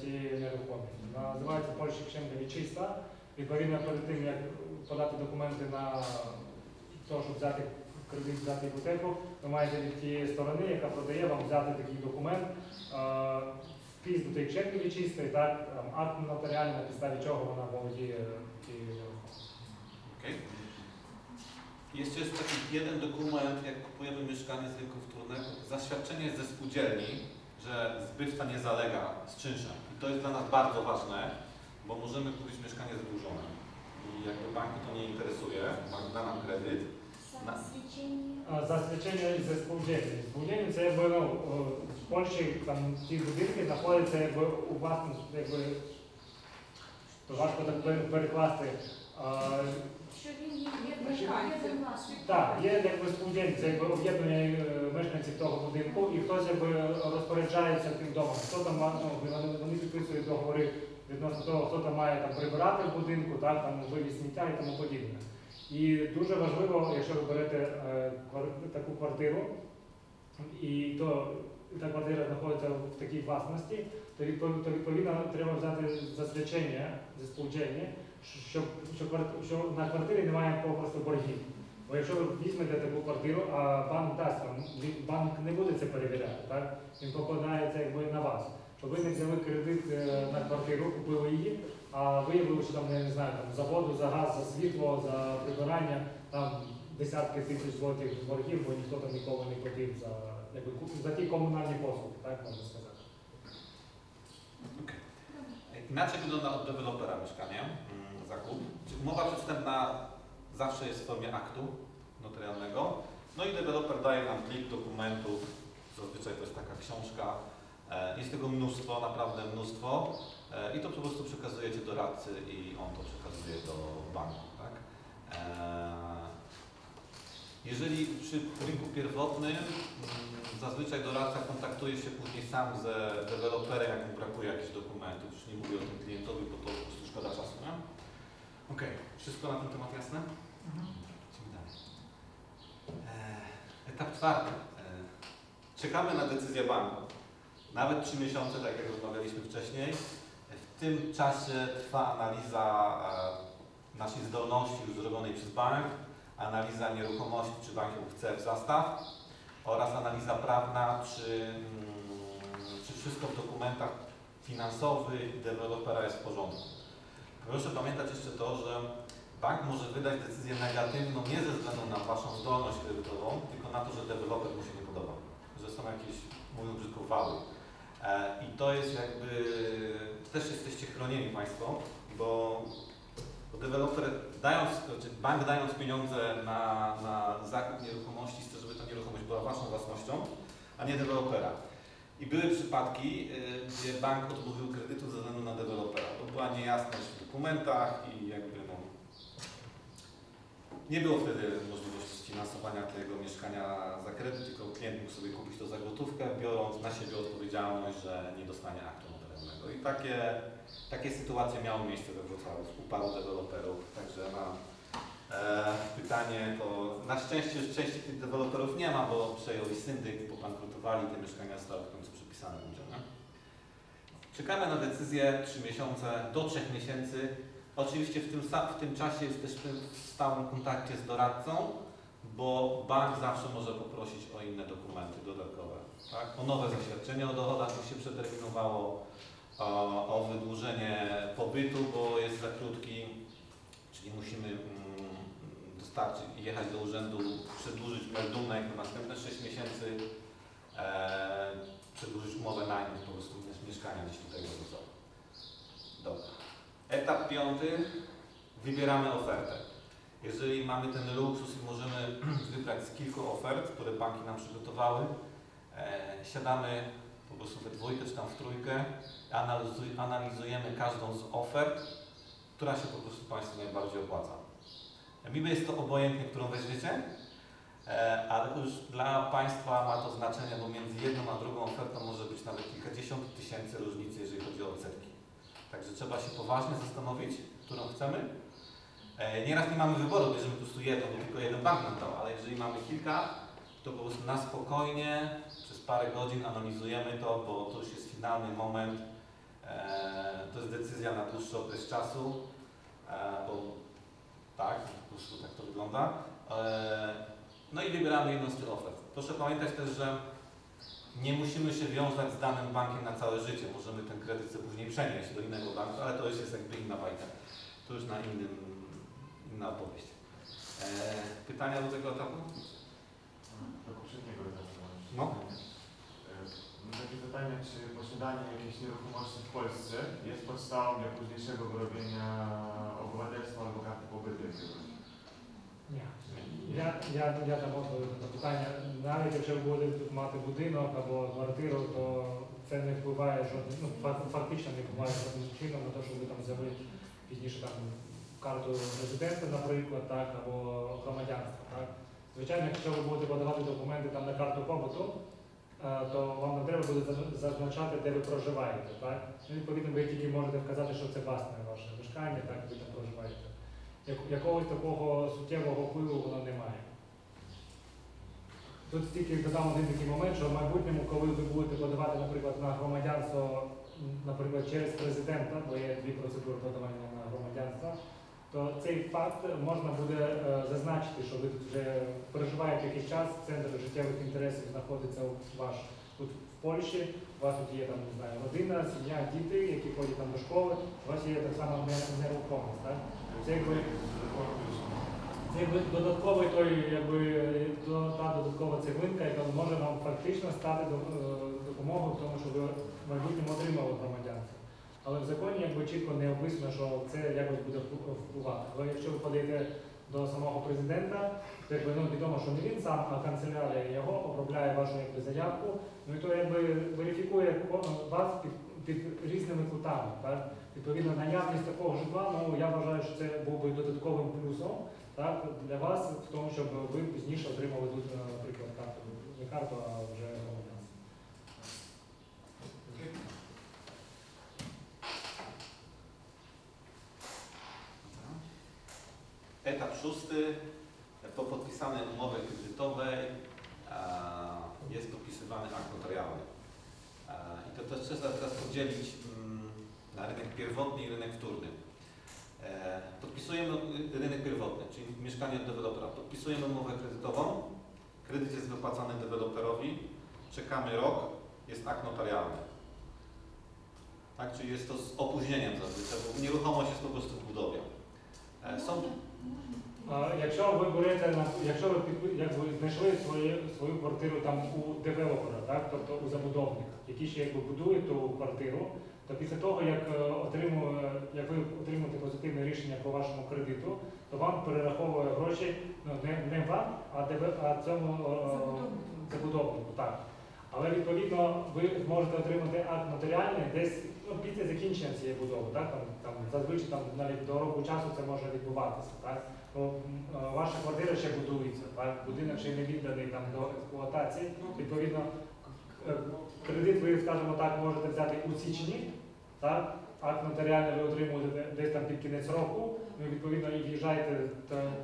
тією нерухомістю. Називається Польща кшенка вічиста. Відповідно, перед тим, як подати документи на те, щоб взяти кредит, взяти іпотеку, ви маєте від тієї сторони, яка продає вам взяти такий документ, е, впізнутий кшенки вічистий, так, там, акт нотаріальний, на підставі чого вона володіє тією нерухомістю. Okay. Jeszcze jest taki jeden dokument, jak kupujemy mieszkanie z rynku wtórnego, zaświadczenie ze spółdzielni, że zbywca nie zalega z czynszem. I to jest dla nas bardzo ważne, bo możemy kupić mieszkanie zadłużone. I jakby banku to nie interesuje, bank da nam kredyt. Засвідчення. А, Засвідчення зі співдільні. Співдільні це якби ну, о, в Польщі там ті будинки знаходяться якби у вас, ну, якби важко так перекласти. А, Що він є власник. Так, є якби співдільні, це якби об'єднання е, мешканців того будинку, і хтось якби розпоряджається тим домом. Хто там ну, вони, вони підписують договори відносно того, хто там має там прибирати в будинку, так, там вивіз сміття і тому подібне. І дуже важливо, якщо ви берете е, квар- таку квартиру, і то та квартира знаходиться в такій власності, то відповідно, треба взяти засвідчення зі співчення, що, що, що на квартирі немає попросту боргів. Бо якщо ви візьмете таку квартиру, а банк дасть вам, банк не буде це перевіряти, так? Він покладається якби на вас. Щоб ви не взяли кредит е, на квартиру, купили її, а виявили, що там, я не знаю, там за воду, за газ, за світло, за прибирання, там десятки тисяч злотих боргів, бо ніхто там ніколи не платив за, jakby za takiej komunalnie posług, tak można wskazać. Okay. Inaczej wygląda od dewelopera mieszkanie, mm, zakup. Umowa przedstępna zawsze jest w formie aktu notarialnego. No i deweloper daje nam plik dokumentów, zazwyczaj to jest taka książka. E, jest tego mnóstwo, naprawdę mnóstwo e, i to po prostu przekazujecie doradcy i on to przekazuje do banku. Tak? E, E, Jeżeli przy rynku pierwotnym mm, zazwyczaj doradca kontaktuje się później sam ze deweloperem, jak mu brakuje jakichś dokumentów. Już nie mówię o tym klientowi, bo to po prostu szkoda czasu. Nie? Okej, wszystko na ten temat jasne? Idziemy dalej. E, Etap czwarty. E, Czekamy na decyzję banku. Nawet trzy miesiące, tak jak rozmawialiśmy wcześniej. W tym czasie trwa analiza e, naszej zdolności już zrobionej przez bank, analiza nieruchomości, czy ją chce w zastaw oraz analiza prawna, czy, mm, czy wszystko w dokumentach finansowych dewelopera jest w porządku. Proszę pamiętać jeszcze to, że bank może wydać decyzję negatywną nie ze względu na Waszą zdolność kredytową, tylko na to, że deweloper mu się nie podoba, że są jakieś, mówiąc brzydko, wały. E, I to jest jakby, też jesteście chronieni Państwo, Bo deweloper, dając, znaczy bank dając pieniądze na, na zakup nieruchomości, chce, żeby ta nieruchomość była waszą własnością, a nie dewelopera. I były przypadki, y, gdzie bank odmówił kredytu ze względu na dewelopera. To była niejasność w dokumentach i jakby no, nie było wtedy możliwości sfinansowania tego mieszkania za kredyt, tylko klient mógł sobie kupić to za gotówkę, biorąc na siebie odpowiedzialność, że nie dostanie aktu notarialnego. I takie, takie sytuacje miały miejsce we Wrocławiu u paru deweloperów. Także na e, pytanie to na szczęście już części tych deweloperów nie ma, bo przejął i syndyk, pobankrutowali, te mieszkania zostały w końcu przypisane ludziom. Czekamy na decyzję 3 miesiące, do 3 miesięcy. Oczywiście w tym, w tym czasie jesteśmy w stałym kontakcie z doradcą, bo bank zawsze może poprosić o inne dokumenty dodatkowe. Tak? O nowe zaświadczenie o dochodach, bo się przeterminowało, o, wydłużenie pobytu, bo jest za krótki, czyli musimy mm, dostarczyć, jechać do urzędu, przedłużyć meldunek na następne 6 miesięcy, e, przedłużyć umowę najmu po prostu mieszkania gdzieś w Wrocławiu. Dobra. Etap piąty. Wybieramy ofertę. Jeżeli mamy ten luksus i możemy wybrać z kilku ofert, które banki nam przygotowały, e, siadamy prostu we dwójkę czy tam w trójkę, analizuj, analizujemy każdą z ofert, która się po prostu Państwu najbardziej opłaca. Niby jest to obojętnie, którą weźmiecie, e, ale już dla Państwa ma to znaczenie, bo między jedną a drugą ofertą może być nawet kilkadziesiąt tysięcy różnicy, jeżeli chodzi o odsetki. Także trzeba się poważnie zastanowić, którą chcemy. E, Nieraz nie mamy wyboru, bierzemy po prostu jedną, bo tylko jeden bank nam dał, ale jeżeli mamy kilka, to po prostu na spokojnie parę godzin analizujemy to, bo to już jest finalny moment. E, To jest decyzja na dłuższy okres czasu, e, bo tak, po prostu tak to wygląda. E, No i wybieramy jedną z tych ofert. Proszę pamiętać też, że nie musimy się wiązać z danym bankiem na całe życie. Możemy ten kredyt sobie później przenieść do innego banku, ale to już jest jakby inna bajka. To już na innym, inna opowieść. Pytania do tego etapu? Do poprzedniego etapu. No. Takie pytanie, czy posiadanie jakiejś nieruchomości w Polsce jest podstawą dla późniejszego wyrobienia obywatelstwa albo karty pobytu? Ні. Я, я, я дам відповідь на питання. Навіть якщо ви будете мати будинок або квартиру, то це не впливає жодним, ну, фак- фактично не впливає жодним чином на те, що ви там взяли пізніше там карту резидента, наприклад, так, або громадянство. Так. Звичайно, якщо ви будете подавати документи там на карту побуту, то вам не треба буде зазначати, де ви проживаєте. Так? Ну, відповідно, ви тільки можете вказати, що це власне ваше мешкання, так, ви там проживаєте. Якогось такого суттєвого впливу воно не має. Тут тільки додам один такий момент, що в майбутньому, коли ви будете подавати, наприклад, на громадянство, наприклад, через президента, бо є дві процедури подавання на громадянство, то цей факт можна буде е, зазначити, що ви тут вже проживаєте якийсь час, центр життєвих інтересів знаходиться ваш тут в Польщі, у вас тут є там, не знаю, родина, сім'я, діти, які ходять там до школи, у вас є так само нерухомість. Так? Це якби це додатковий той, якби та додаткова цеглинка, яка може вам фактично стати е, допомогою в тому, що ви майбутньому отримали громадянство. Але в законі якби чітко не описано, що це якось буде впливати. Але якщо ви подаєте до самого президента, то якби ну, відомо, що не він сам, а канцелярія його обробляє вашу якби, заявку, ну і то якби верифікує вас під, під різними кутами. Так? Відповідно, наявність такого житла, ну я вважаю, що це був би додатковим плюсом так, для вас в тому, щоб ви пізніше отримали тут, е, наприклад, карту, не карту, а вже szósty. Po podpisanej umowie kredytowej jest podpisywany akt notarialny. I to też trzeba teraz podzielić mm, na rynek pierwotny i rynek wtórny. E, Podpisujemy rynek pierwotny, czyli mieszkanie od dewelopera. Podpisujemy umowę kredytową, kredyt jest wypłacany deweloperowi, czekamy rok, jest akt notarialny. Tak, czyli jest to z opóźnieniem zazwyczaj, bo nieruchomość jest po prostu w budowie. E, Są, А якщо ви берете на якщо ви якби знайшли свою свою квартиру там у девелопера, так тобто у забудовника, який ще якби будує ту квартиру, то після того як е, отримує, як ви отримуєте позитивне рішення по вашому кредиту, то вам перераховує гроші ну не, не вам, а ДВ, а цьому е, Забудовнику. забудовнику, так. Але відповідно ви зможете отримати акт нотаріальний десь ну, після закінчення цієї будови, так там, там зазвичай там навіть до року часу це може відбуватися, так. Ну, м, е, ваша квартира ще будується, так? будинок ще не відданий там до експлуатації. Відповідно, е, кредит ви, скажімо так, можете взяти у січні, так? акт нотаріальний ви отримуєте десь там під кінець року, ну, відповідно і в'їжджаєте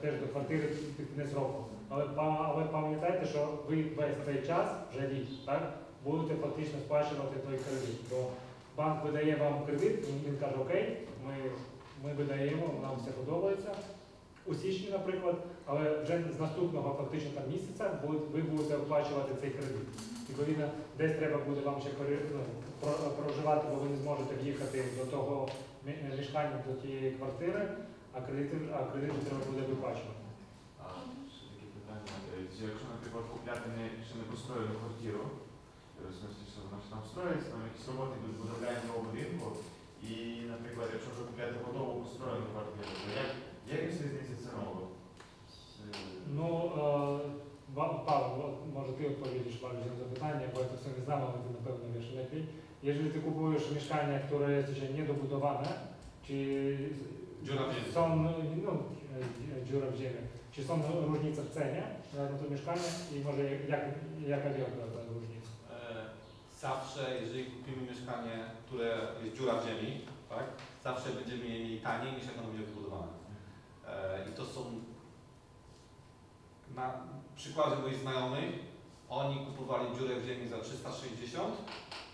теж до квартири під кінець року. Але, але пам'ятайте, що ви весь цей час, вже рік, так, будете фактично сплачувати той кредит. Бо банк видає вам кредит, він каже, окей, ми, ми видаємо, нам все подобається у січні, наприклад, але вже з наступного фактично там місяця ви будете оплачувати цей кредит. Відповідно, десь треба буде вам ще ну, про- проживати, бо ви не зможете в'їхати до того мі- мішкання, до тієї квартири, а кредити, а кредити треба буде виплачувати. Е, якщо, наприклад, купляти не, ще не построєну квартиру, що вона ще там строїться, там якісь роботи будуть будовляння нового будинку, і, наприклад, якщо вже купляти готову построєну квартиру, то як, Jak jest różnica cenowa? No, e, Paweł, może Ty odpowiedzisz bardziej na to pytanie, bo ja to w sumie znam, ale Ty na pewno wiesz lepiej. Jeżeli Ty kupujesz mieszkanie, które jest dzisiaj niedobudowane, czy dziura w są, no, e, dziura w ziemi, czy są różnice w cenie na to mieszkanie i może jak, jaka wielka ta różnica? E, zawsze, jeżeli kupimy mieszkanie, które jest dziura w ziemi, tak, zawsze będziemy mieli taniej niż jak ono będzie. E, I to są na przykładzie moich znajomych, oni kupowali dziurę w ziemi za 360,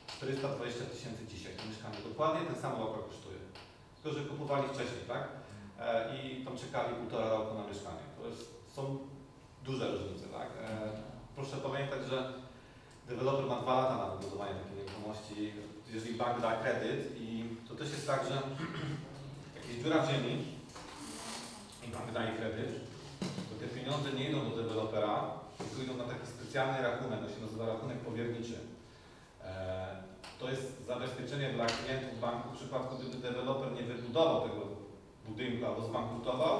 420 tysięcy dzisiaj to mieszkanie. Dokładnie ten sam lokal kosztuje. Tylko, że kupowali wcześniej, tak? E, I tam czekali półtora roku na mieszkanie. To jest, są duże różnice, tak? E, proszę pamiętać, że deweloper ma dwa lata na wybudowanie takiej nieruchomości, jeżeli bank da kredyt i to też jest tak, że jak dziura w ziemi i bank daje kredyt, to te pieniądze nie idą do dewelopera, tylko idą na taki specjalny rachunek, to się nazywa rachunek powierniczy. E, To jest zabezpieczenie dla klientów banku w przypadku, gdyby deweloper nie wybudował tego budynku albo zbankrutował,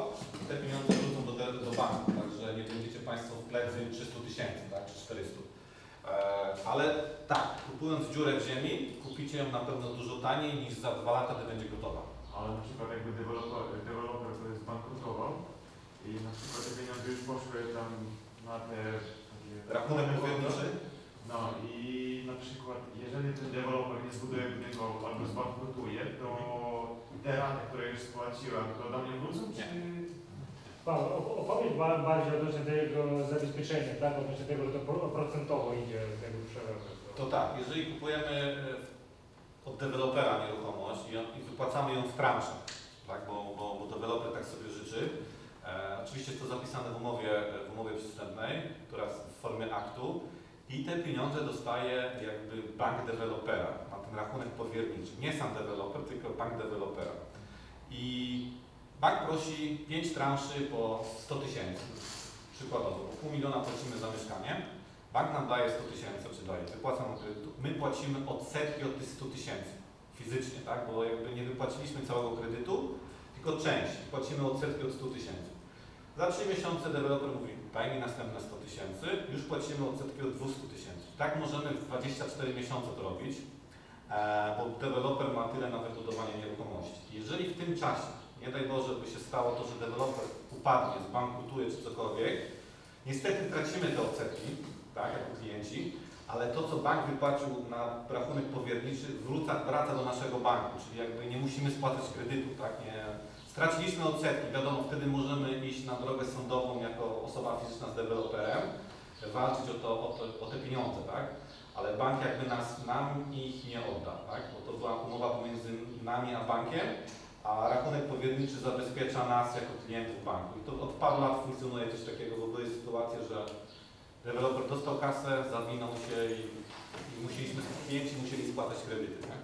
te pieniądze wrócą do, do banku, także nie będziecie Państwo w plecy 300 tysięcy, tak, czy 400. E, ale tak, kupując dziurę w ziemi, kupicie ją na pewno dużo taniej niż za dwa lata, gdy będzie gotowa. Ale na przykład jakby deweloper, deweloper zbankrutował i na przykład te pieniądze już poszły tam na te takie... Rachunek powierniczy? No i na przykład jeżeli ten deweloper nie zbuduje budynku albo zbankrutuje, to te raty, które już spłaciłem, to do mnie wrócą, czy... Paweł, op- opowiedz ba- bardziej odnośnie tego zabezpieczenia, tak? Odnośnie tego, że to pro- procentowo idzie tego przelewu. To tak, jeżeli kupujemy e, od dewelopera nieruchomość i, i wypłacamy ją w transzach, tak, bo, bo, bo deweloper tak sobie życzy, e, oczywiście jest to zapisane w umowie, w umowie przystępnej, która jest w formie aktu. I te pieniądze dostaje jakby bank dewelopera, ma ten rachunek powierniczy, nie sam deweloper, tylko bank dewelopera. I bank prosi 5 transzy po 100 tysięcy, przykładowo, po pół miliona płacimy za mieszkanie, Bank nam daje 100 tysięcy, czy daje, wypłaca nam kredytu. My płacimy odsetki od tych 100 tysięcy fizycznie, tak? Bo jakby nie wypłaciliśmy całego kredytu, tylko część. Płacimy odsetki od 100 tysięcy. Za 3 miesiące deweloper mówi, daj mi następne 100 tysięcy, już płacimy odsetki od 200 tysięcy. Tak możemy w 24 miesiące to robić, e, bo deweloper ma tyle na wybudowanie nieruchomości. Jeżeli w tym czasie, nie daj Boże, by się stało to, że deweloper upadnie, zbankrutuje czy cokolwiek, niestety tracimy te odsetki, tak, jako klienci, ale to, co bank wypłacił na rachunek powierniczy, wróca, wraca do naszego banku, czyli jakby nie musimy spłacać kredytu, tak, nie. Straciliśmy odsetki, wiadomo, wtedy możemy iść na drogę sądową jako osoba fizyczna z deweloperem, walczyć o, to, o, to, o te pieniądze, tak, ale bank jakby nas, nam ich nie odda, tak, bo to była umowa pomiędzy nami a bankiem, a rachunek powierniczy zabezpiecza nas jako klientów banku. I to od paru lat funkcjonuje coś takiego, bo były sytuacje, że deweloper dostał kasę, zawinął się i, i musieliśmy, klienci musieli spłacać kredyty. Tak?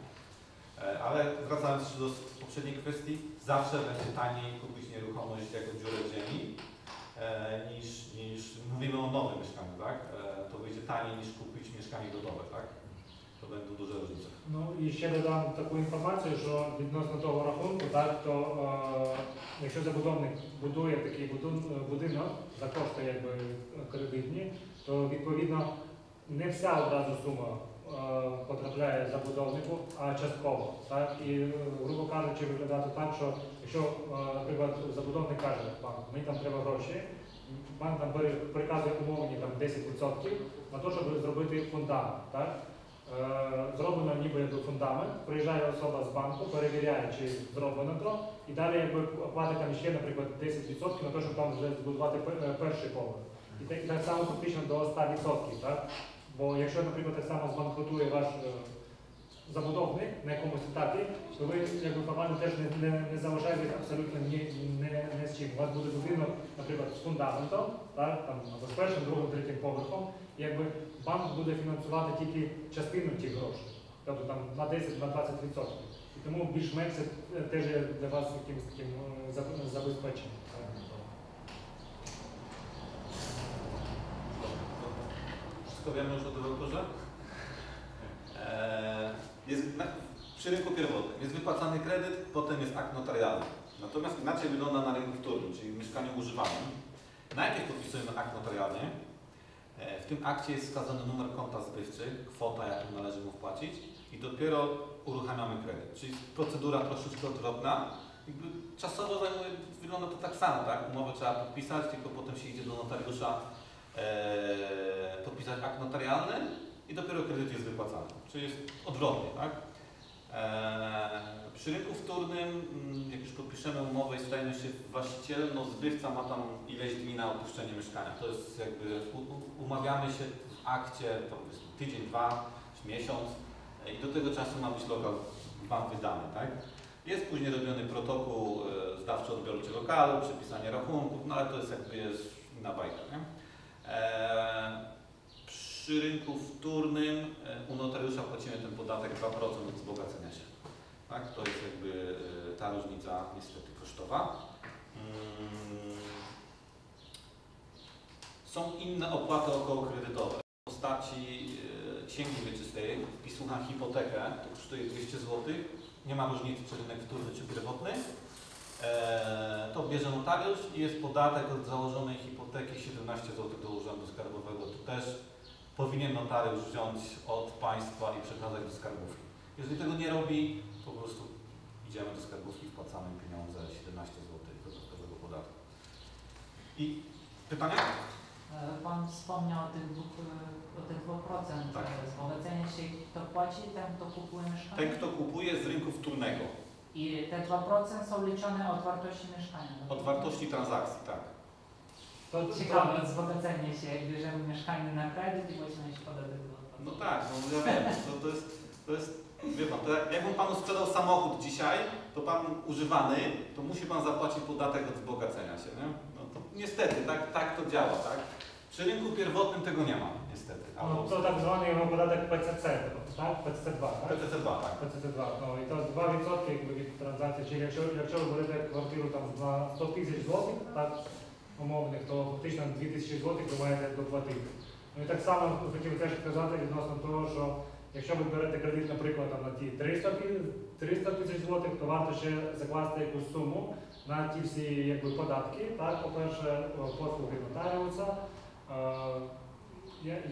E, ale wracając do poprzedniej kwestii, zawsze będzie taniej kupić nieruchomość jako dziurę w ziemi, e, niż, niż mówimy o nowym mieszkaniu, tak? E, to będzie taniej niż kupić mieszkanie gotowe, tak? To będą duże różnice. No i jeszcze dodam taką informację, że odnośnie tego rachunku, tak, to e, jakщо zabudownik buduje taki budynek za koszty jakby kredytni, то відповідно не вся одразу сума е, потрапляє забудовнику, а частково. Так і е, грубо кажучи, виглядати так, що якщо, е, наприклад, забудовник каже, банк, мені там треба гроші, банк там приказує умовні там 10% на те, щоб зробити фундамент. Так? Зроблено ніби якби фундамент, приїжджає особа з банку, перевіряє, чи зроблено то, і далі якби платить там ще, наприклад, 10% на те, щоб там вже збудувати перший поверх. І так, так само фактично до 100%. Так? Бо якщо, наприклад, так само збанкрутує ваш е, забудовник на якомусь етапі, то ви якби формально теж не, не, не залишаєтесь абсолютно ні, не, не з чим. У вас буде будинок, наприклад, з фундаментом, так, там, або з першим, другим, третім поверхом, і якби банк буде фінансувати тільки частину тих грошей, тобто там на 10-20%. І тому більш-менш це теж є для вас якимось таким е, забезпеченням. Wiemy już o deweloperze? Eee, jest na, przy rynku pierwotnym jest wypłacany kredyt, potem jest akt notarialny. Natomiast inaczej wygląda na rynku wtórnym, czyli w mieszkaniu używanym. Najpierw podpisujemy akt notarialny. E, W tym akcie jest wskazany numer konta zbywcy, kwota, jaką należy mu wpłacić i dopiero uruchamiamy kredyt. Czyli procedura troszeczkę odwrotna. Jakby czasowo zajmuje, wygląda to tak samo, tak? Umowę trzeba podpisać, tylko potem się idzie do notariusza e, podpisać akt notarialny i dopiero kredyt jest wypłacany. Czyli jest odwrotnie, tak? E, przy rynku wtórnym, mm, jak już podpiszemy umowę i stajemy się właścicielem, no zbywca ma tam ileś dni na opuszczenie mieszkania. To jest jakby, umawiamy się w akcie, to tydzień, dwa, miesiąc i do tego czasu ma być lokal Wam wydany, tak? Jest później robiony protokół e, zdawczo-odbiorczy lokalu, przepisanie rachunków, no ale to jest jakby jest inna bajka, nie? E, przy rynku wtórnym e, u notariusza płacimy ten podatek 2% od wzbogacenia się. Tak? To jest jakby e, ta różnica niestety kosztowa. Mm. Są inne opłaty okołokredytowe. W postaci księgi wieczystej wpisu na hipotekę to kosztuje 200 zł. Nie ma różnicy czy rynek wtórny czy pierwotny. E, to bierze notariusz i jest podatek od założonej hipoteki 17 zł do Urzędu Skarbowego. Tu też powinien notariusz wziąć od państwa i przekazać do skarbówki. Jeżeli tego nie robi, to po prostu idziemy do skarbówki, wpłacamy pieniądze 17 zł dodatkowego podatku. I pytania? E, Pan wspomniał o tych dwóch, e, o tych 2% Tak. wzbogacenia się. Kto płaci, ten kto kupuje mieszkanie? Ten, kto kupuje z rynku wtórnego, I te 2% są liczone od wartości mieszkania. od wartości transakcji, tak. То, Ciekawe wzbogacenie się, jak bierzemy mieszkanie na kredyt i płacimy się podatek 2%. No tak, no ja wiem, to, to jest, to jest, wie pan, to jak- jakbym panu sprzedał samochód dzisiaj, to pan używany, to musi pan zapłacić podatek od wzbogacenia się, nie? No to niestety, tak, tak to działa, tak? Przy rynku pierwotnym tego nie ma, niestety. Ну, то так званий його податок ПЦЦ, так? ПЦЦ2, так? PCC2, tak. ПЦЦ2, ну, і то 2% якби, від транзакції. Чи якщо, якщо ви берете квартиру там на 100 тисяч злотих, так, умовних, то фактично 2 тисячі злотих ви маєте доплатити. Ну і так само хотів теж сказати відносно того, що якщо ви берете кредит, наприклад, там, на ті 300 300 тисяч злотих, то варто ще закласти якусь суму на ті всі якби, податки. Так, по-перше, послуги нотаріуса,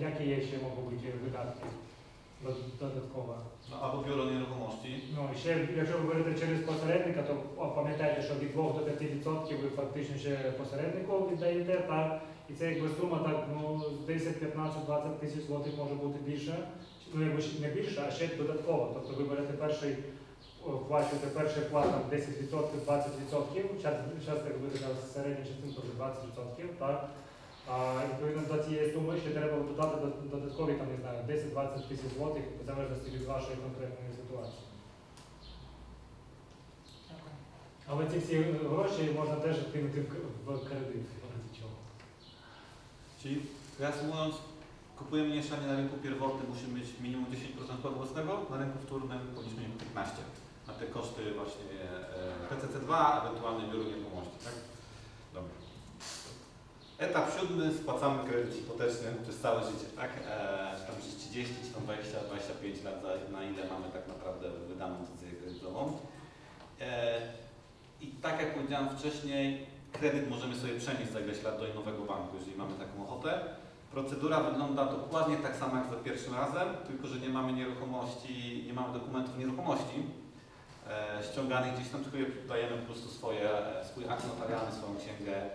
які є ще можуть бути видатки. No, albo biuro nieruchomości. Ну, і ще, якщо ви берете через посередника, то пам'ятайте, що від 2 до 5 відсотків ви фактично ще посереднику віддаєте, так? І це якби сума так, ну, з 10, 15, 20 тисяч злотих може бути більше. Ну, якби ще не більше, а ще додатково. Тобто ви берете перший, о, вплачуєте перший вклад там 10 відсотків, 20 відсотків, зараз якби така середня частинка вже 20 відсотків, так? А відповідно до цієї суми ще треба додати дод- додаткові там, не знаю, 10-20 тисяч злотих, в залежності від вашої конкретної ситуації. Дякую. Але ці всі гроші можна теж вкинути в к- в кредит. в разі чого. Czyli reasumując, kupujemy mieszkanie na rynku pierwotnym, musimy mieć minimum 10% wkładu własnego, na rynku wtórnym powinniśmy mieć 15% na te koszty właśnie e, PCC2, ewentualnie biuro nieruchomości, tak? Etap siódmy, spłacamy kredyt hipoteczny przez całe życie, tak? E, tam przez 30, czy tam 20, 25 lat, na ile mamy tak naprawdę wydaną decyzję kredytową. E, I tak jak powiedziałem wcześniej, kredyt możemy sobie przenieść za ileś lat do nowego banku, jeżeli mamy taką ochotę. Procedura wygląda dokładnie tak samo jak za pierwszym razem, tylko że nie mamy nieruchomości, nie mamy dokumentów nieruchomości e, ściąganych gdzieś tam, tylko je dajemy po prostu swoje, e, swój akt notarialny, swoją księgę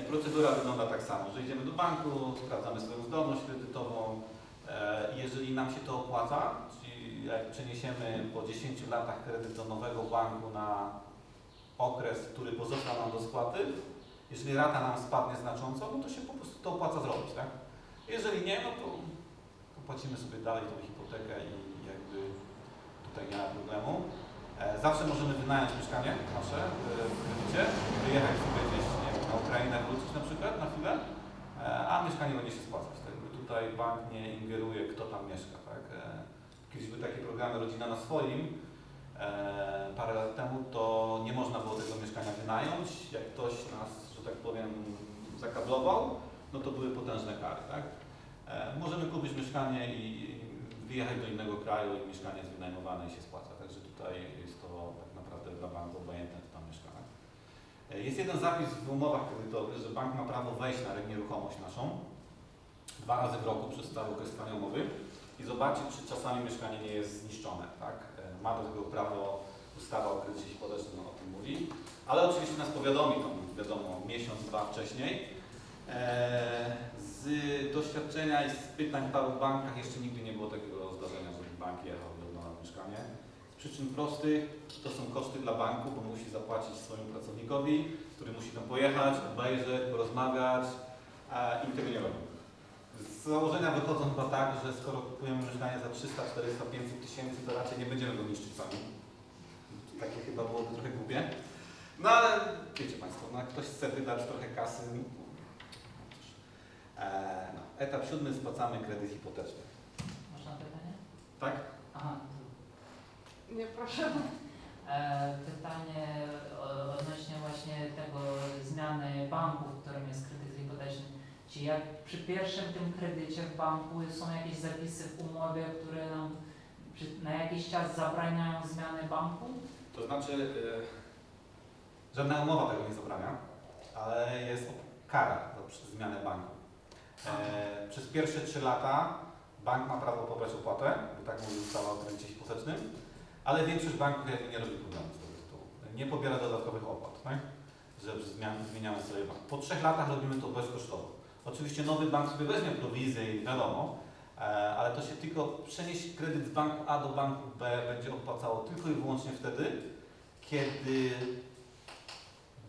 i procedura wygląda tak samo, że idziemy do banku, sprawdzamy swoją zdolność kredytową e, jeżeli nam się to opłaca, czyli jak przeniesiemy po 10 latach kredyt do nowego banku na okres, który pozostał nam do spłaty, jeżeli rata nam spadnie znacząco, no to się po prostu to opłaca zrobić, tak? Jeżeli nie, no to, to płacimy sobie dalej tą hipotekę i jakby tutaj nie ma problemu. E, zawsze możemy wynająć mieszkanie nasze e, w kredycie, wyjechać sobie gdzieś na Ukrainę, wrócić na przykład na chwilę, e, a mieszkanie będzie się spłacać. Tak? Tutaj bank nie ingeruje, kto tam mieszka. Tak? E, kiedyś były takie programy Rodzina na swoim, e, parę lat temu, to nie można było tego mieszkania wynająć. Jak ktoś nas, że tak powiem, zakablował, no to były potężne kary. Tak? Możemy kupić mieszkanie i wyjechać do innego kraju i mieszkanie jest wynajmowane i się spłaca. Także tutaj jest to tak naprawdę dla banku obojętne, kto tam mieszka. tak? E, Jest jeden zapis w umowach kredytowych, że bank ma prawo wejść na nieruchomość naszą dwa razy w roku przez cały okres trwania umowy i zobaczyć, czy czasami mieszkanie nie jest zniszczone. Tak? E, Ma do tego prawo ustawa o kredycie hipotecznym o tym mówi, ale oczywiście nas powiadomi, tam wiadomo, miesiąc, dwa wcześniej. E, Z doświadczenia i z pytań w paru bankach jeszcze nigdy nie było takiego zdarzenia, żeby bank jechał i odnalazł mieszkanie. Z przyczyn prostych to są koszty dla banku, bo musi zapłacić swojemu pracownikowi, który musi tam pojechać, obejrzeć, porozmawiać a i tego nie robi. Z założenia wychodzą chyba tak, że skoro kupujemy mieszkanie za 300, 400, 500 tysięcy, to raczej nie będziemy go niszczyć sami. Takie chyba byłoby trochę głupie. No ale wiecie Państwo, no, jak ktoś chce wydać trochę kasy, no. Eee, no, etap siódmy spłacamy kredyt hipoteczny. Można pytanie? Tak? Aha. Nie, proszę. E, pytanie odnośnie właśnie tego zmiany banku, w którym jest kredyt hipoteczny. Czy jak przy pierwszym tym kredycie w banku są jakieś zapisy w umowie, które nam przy, na jakiś czas zabraniają zmiany banku? To znaczy, e, żadna umowa tego nie zabrania, ale jest kara za zmianę banku. E, przez pierwsze 3 lata bank ma prawo pobrać opłatę, bo tak mówi ustawa o kredycie hipotecznym, ale większość banków jakby nie robi problemu z tego tytułu. Nie pobiera dodatkowych opłat, tak? że zmieniamy sobie bank. Po trzech latach robimy to bezkosztowo. Oczywiście nowy bank sobie weźmie prowizję i wiadomo, e, ale to się tylko przenieść kredyt z banku A do banku B będzie opłacało tylko i wyłącznie wtedy, kiedy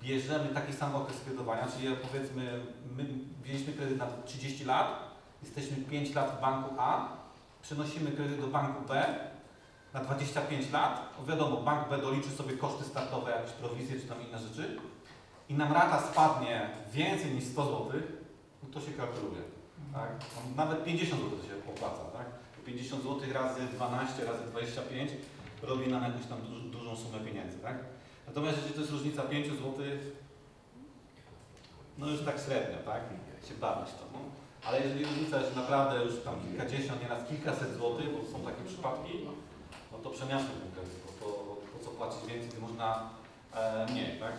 bierzemy taki sam okres kredytowania, czyli powiedzmy, my wzięliśmy kredyt na 30 lat, jesteśmy 5 lat w banku A, przenosimy kredyt do banku B na 25 lat, wiadomo, bank B doliczy sobie koszty startowe, jakieś prowizje czy tam inne rzeczy i nam rata spadnie więcej niż 100 zł, no to się kalkuluje. Tak? Nawet 50 zł się opłaca. Tak? 50 zł razy 12 razy 25 robi nam jakąś tam duż, dużą sumę pieniędzy. Tak? Natomiast jeżeli to jest różnica 5 zł, no już tak średnio, tak? Się bawić to. No. Ale jeżeli różnica jest naprawdę już tam kilkadziesiąt, nieraz kilkaset złotych, bo są takie przypadki, to przemiaszmy ten bo to, po co płacić więcej, gdy można e, mniej, tak?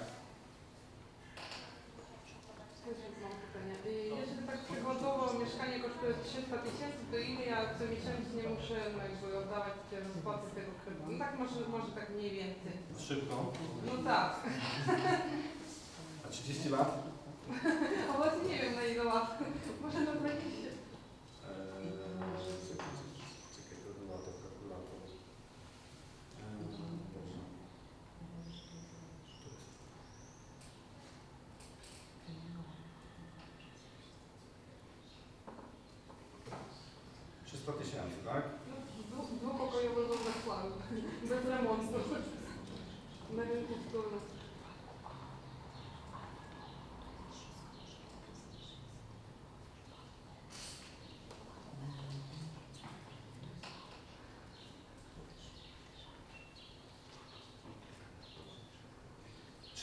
Jeżeli tak przykładowo mieszkanie kosztuje 300 tysięcy, to ile ja co miesięcznie muszę no, jakby oddawać te rozpłaty tego kredytu? No tak może, może tak mniej więcej. Szybko. No tak. A 30 lat? A właśnie nie wiem na ile lat. Może na 20. Eee,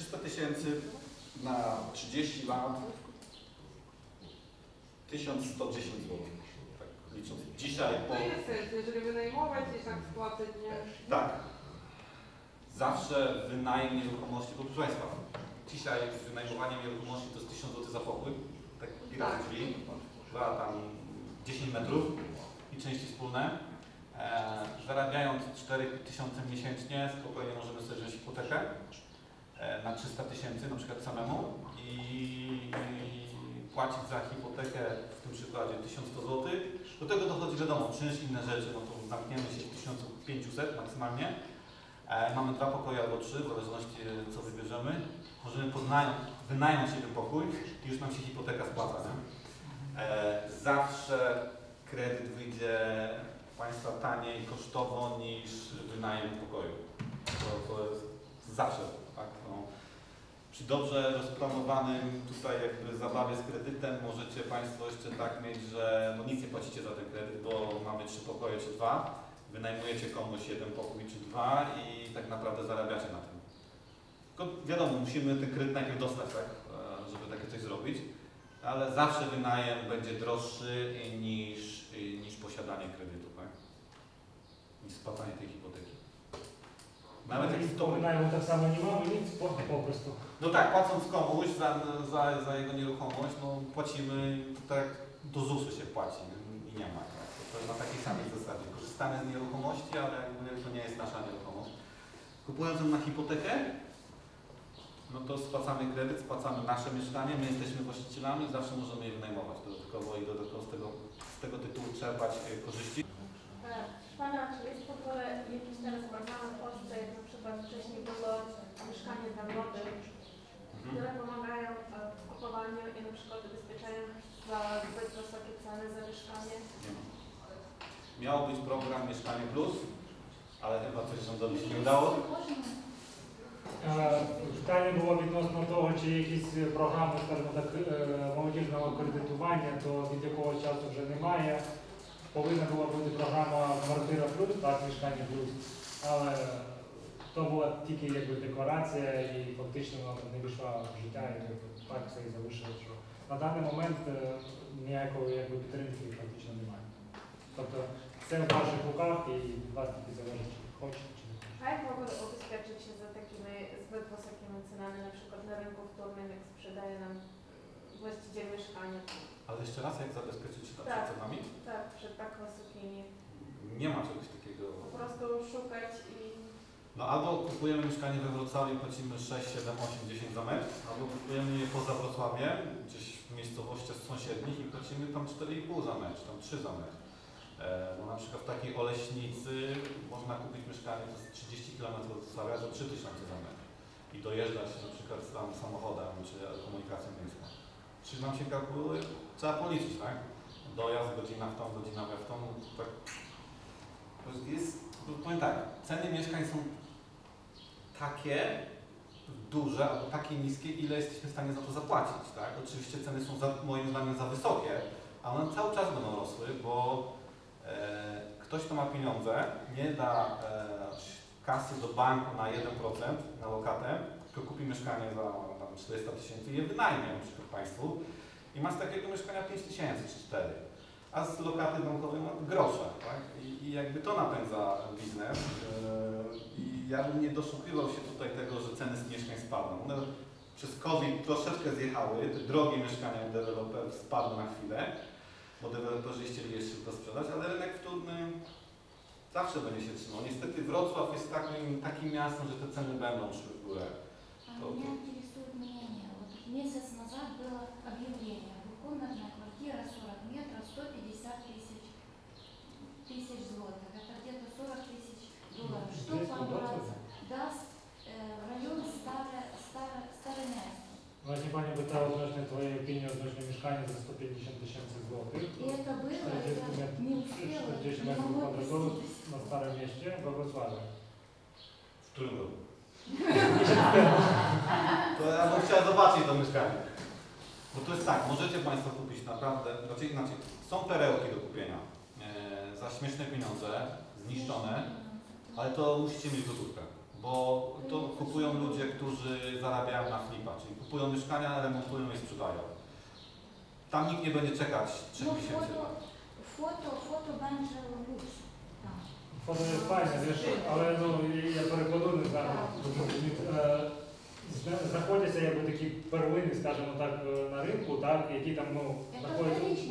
300 tysięcy na 30 lat 1110 zł. Tak licząc dzisiaj po... To jest sens, jeżeli wynajmować i tak spłacać, nie? Tak. Zawsze wynajem nieruchomości, bo proszę Państwa, dzisiaj z wynajmowaniem nieruchomości to jest 1000 zł za pokój, tak i tak. drzwi, dwa tam 10 metrów i części wspólne. E, zarabiając 4000 miesięcznie spokojnie możemy sobie wziąć hipotekę na 300 tysięcy na przykład samemu i, płacić za hipotekę w tym przykładzie 1100 zł. Do tego dochodzi wiadomo, czynsz, inne rzeczy, no to zamkniemy się w 1500 maksymalnie. E, mamy dwa pokoje albo trzy, w zależności e, co wybierzemy. Możemy wynająć jeden pokój i już nam się hipoteka spłaca. E, zawsze kredyt wyjdzie Państwa taniej kosztowo niż wynajem pokoju. To, to jest zawsze. Przy dobrze rozplanowanym tutaj jakby zabawie z kredytem możecie Państwo jeszcze tak mieć, że no nic nie płacicie za ten kredyt, bo mamy trzy pokoje czy dwa, wynajmujecie komuś jeden pokój czy dwa i tak naprawdę zarabiacie na tym. Tylko wiadomo, musimy ten kredyt najpierw dostać, tak, e, żeby takie coś zrobić, ale zawsze wynajem będzie droższy niż, niż posiadanie kredytu, tak? Niż spłacanie tej hipoteki. Nawet jak to Wspominają tak samo nie mamy nic, po, po prostu. No tak, płacąc komuś za, za, za jego nieruchomość, no płacimy, tak do ZUS-u się płaci i nie ma. To, to jest na takiej samej zasadzie. Korzystamy z nieruchomości, ale jakby to nie jest nasza nieruchomość. Kupując ją na hipotekę, no to spłacamy kredyt, spłacamy nasze mieszkanie, my jesteśmy właścicielami zawsze możemy je wynajmować dodatkowo i dodatkowo z tego, z tego tytułu czerpać e, korzyści. Pana, czy jest w ogóle jakieś teraz programy w Polsce, jak na przykład wcześniej było mieszkanie dla młodych, które pomagają e, w kupowaniu i na przykład ubezpieczają za zbyt wysokie ceny za mieszkanie? Nie ma. Miał być program Mieszkanie Plus, ale chyba coś rządowi się nie udało. Е, Питання було відносно того, чи якісь програми, скажімо так, е, молодіжного кредитування, то від якого часу вже немає. Повинна була бути програма Квартира плюс, так, мішкання плюс. Але то була тільки якби декларація і фактично вона не вийшла в життя, і якби так все і залишилось. Що на даний момент е, ніякої якби, підтримки фактично немає. Тобто це в ваших руках і від вас тільки залежить, чи хочете, чи не хочете. A jak mogą ubezpieczyć się za takimi zbyt wysokimi cenami, na przykład na rynku wtórnym, jak sprzedaje nam właściciel mieszkania? Ale jeszcze raz, jak zabezpieczyć się Tak. przed cenami? Tak, przed tak wysokimi. Nie ma czegoś takiego. Po prostu szukać i no albo kupujemy mieszkanie we Wrocławiu płacimy 6, 7, 8, 10 za metr, albo kupujemy je poza Wrocławiem, gdzieś w miejscowościach sąsiednich i płacimy tam 4,5 za metr, tam 3 za metr. E, bo na przykład w takiej Oleśnicy można kupić mieszkanie to jest 30 km od Wrocławia za 3000 za metr. I dojeżdżać na przykład tam samochodem czy komunikacją miejską. Czyli nam się kalkuluje, trzeba policzyć, tak? Dojazd, godzina w tą, godzina we w tą, tak. Jest, powiem tak, ceny mieszkań są takie duże albo takie niskie, ile jesteśmy w stanie za to zapłacić, tak? Oczywiście ceny są za, moim zdaniem za wysokie, a one cały czas będą rosły, bo e, ktoś, kto ma pieniądze, nie da e, kasy do banku na 1% na lokatę, tylko kupi mieszkanie za tam, 400 tysięcy i je wynajmie na przykład Państwu i ma z takiego mieszkania 5 tysięcy czy 4 a z lokaty bankowej ma grosze, tak? I, I jakby to napędza biznes. Yy, I ja bym nie doszukiwał się tutaj tego, że ceny z mieszkań spadną. One przez COVID troszeczkę zjechały, te drogie mieszkania deweloper spadły na chwilę, bo deweloperzy chcieli je szybko sprzedać, ale rynek wtórny zawsze będzie się trzymał. Niestety Wrocław jest takim, takim miastem, że te ceny będą szły w górę. А Меня интересует мнение. Вот месяц назад было объявление. Двухкомнатная квартира 40 тысяч злотых. Это где-то 40 тысяч долларов. Что Здесь по-братски даст э, район старое, старое, старое место? Właśnie Pani pytała odnośnie Twojej opinii odnośnie mieszkania za 150 tysięcy złotych. И это было, 40 это метров, не успело, 40 не metrów могло kwadratowych посетить. na Starym Mieście we Wrocławiu. W którym roku? To ja bym chciał zobaczyć to mieszkanie. Bo to jest tak, możecie Państwo kupić naprawdę, znaczy inaczej, są perełki do kupienia e, za śmieszne pieniądze, zniszczone, ale to musicie mieć gotówkę. Bo to kupują ludzie, którzy zarabiają na flipa, czyli kupują mieszkania, remontują i sprzedają. Tam nikt nie będzie czekać 3 Ну, miesięcy. фото, фото, фото będzie лучше. Так. Фото є файне, звісно, але ну, я перекладу, не знаю. Е, зна- Знаходяться якби такі первини, скажімо так, е, на ринку, так, які там ну, Это знаходяться.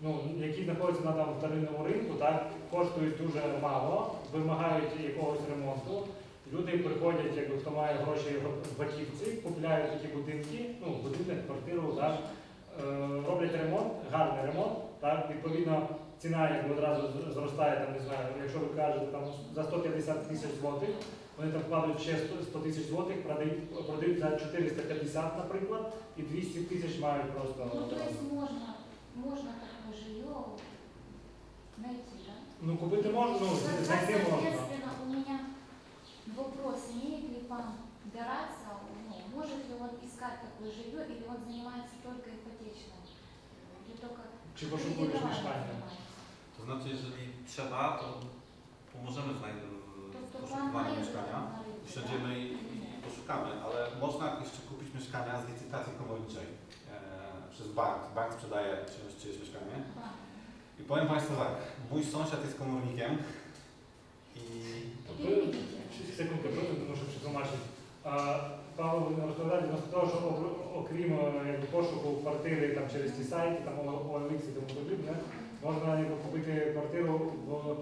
Ну, які знаходяться на там вторинному ринку, так, коштують дуже мало, вимагають якогось ремонту. Люди приходять, якби хто має гроші в готівці, купляють такі будинки, ну, будинок, квартиру, так, е, роблять ремонт, гарний ремонт, так, відповідно, ціна якби одразу зростає, там, не знаю, якщо ви кажете там за 150 тисяч злотих, вони там вкладуть ще 100 100 тисяч злотих, продають, продають за 450, наприклад, і 200 тисяч мають просто. Ну, то одразу. есть можно, можно такое жилье найти, да? Ну, купити можна, ну, Со- знайти можна. Соответственно, у меня вопрос, имеет ли пан Горацио, ну, может ли он искать такое жилье, или он занимается только ипотечным? Или только Чи пошукуєш кредитованием мешкання? занимается? To znaczy, jeżeli trzeba, to pomożemy w, znaj- w Тобто план poszukiwaniu має mieszkania. на ринку, да? Siądziemy i, Или i нет? poszukamy, ale można jeszcze kupić mieszkania z licytacji komorniczej e, przez bank. Bank sprzedaje czyjeś, czyjeś mieszkanie. Да. I powiem Państwu tak, mój sąsiad jest komornikiem i. Секунду, що притумачить. Павло розповідає відносно того, що ок- окрім е, якби, пошуку квартири там, через ті сайти, там OLX і тому подібне, можна якби, купити квартиру в,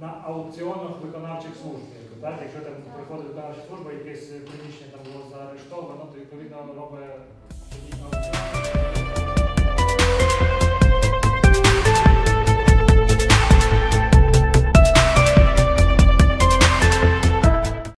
на аукціонах виконавчих служб. Так? Якщо там приходить виконавча служба, якесь приміщення там було заарештовано, то відповідно робить.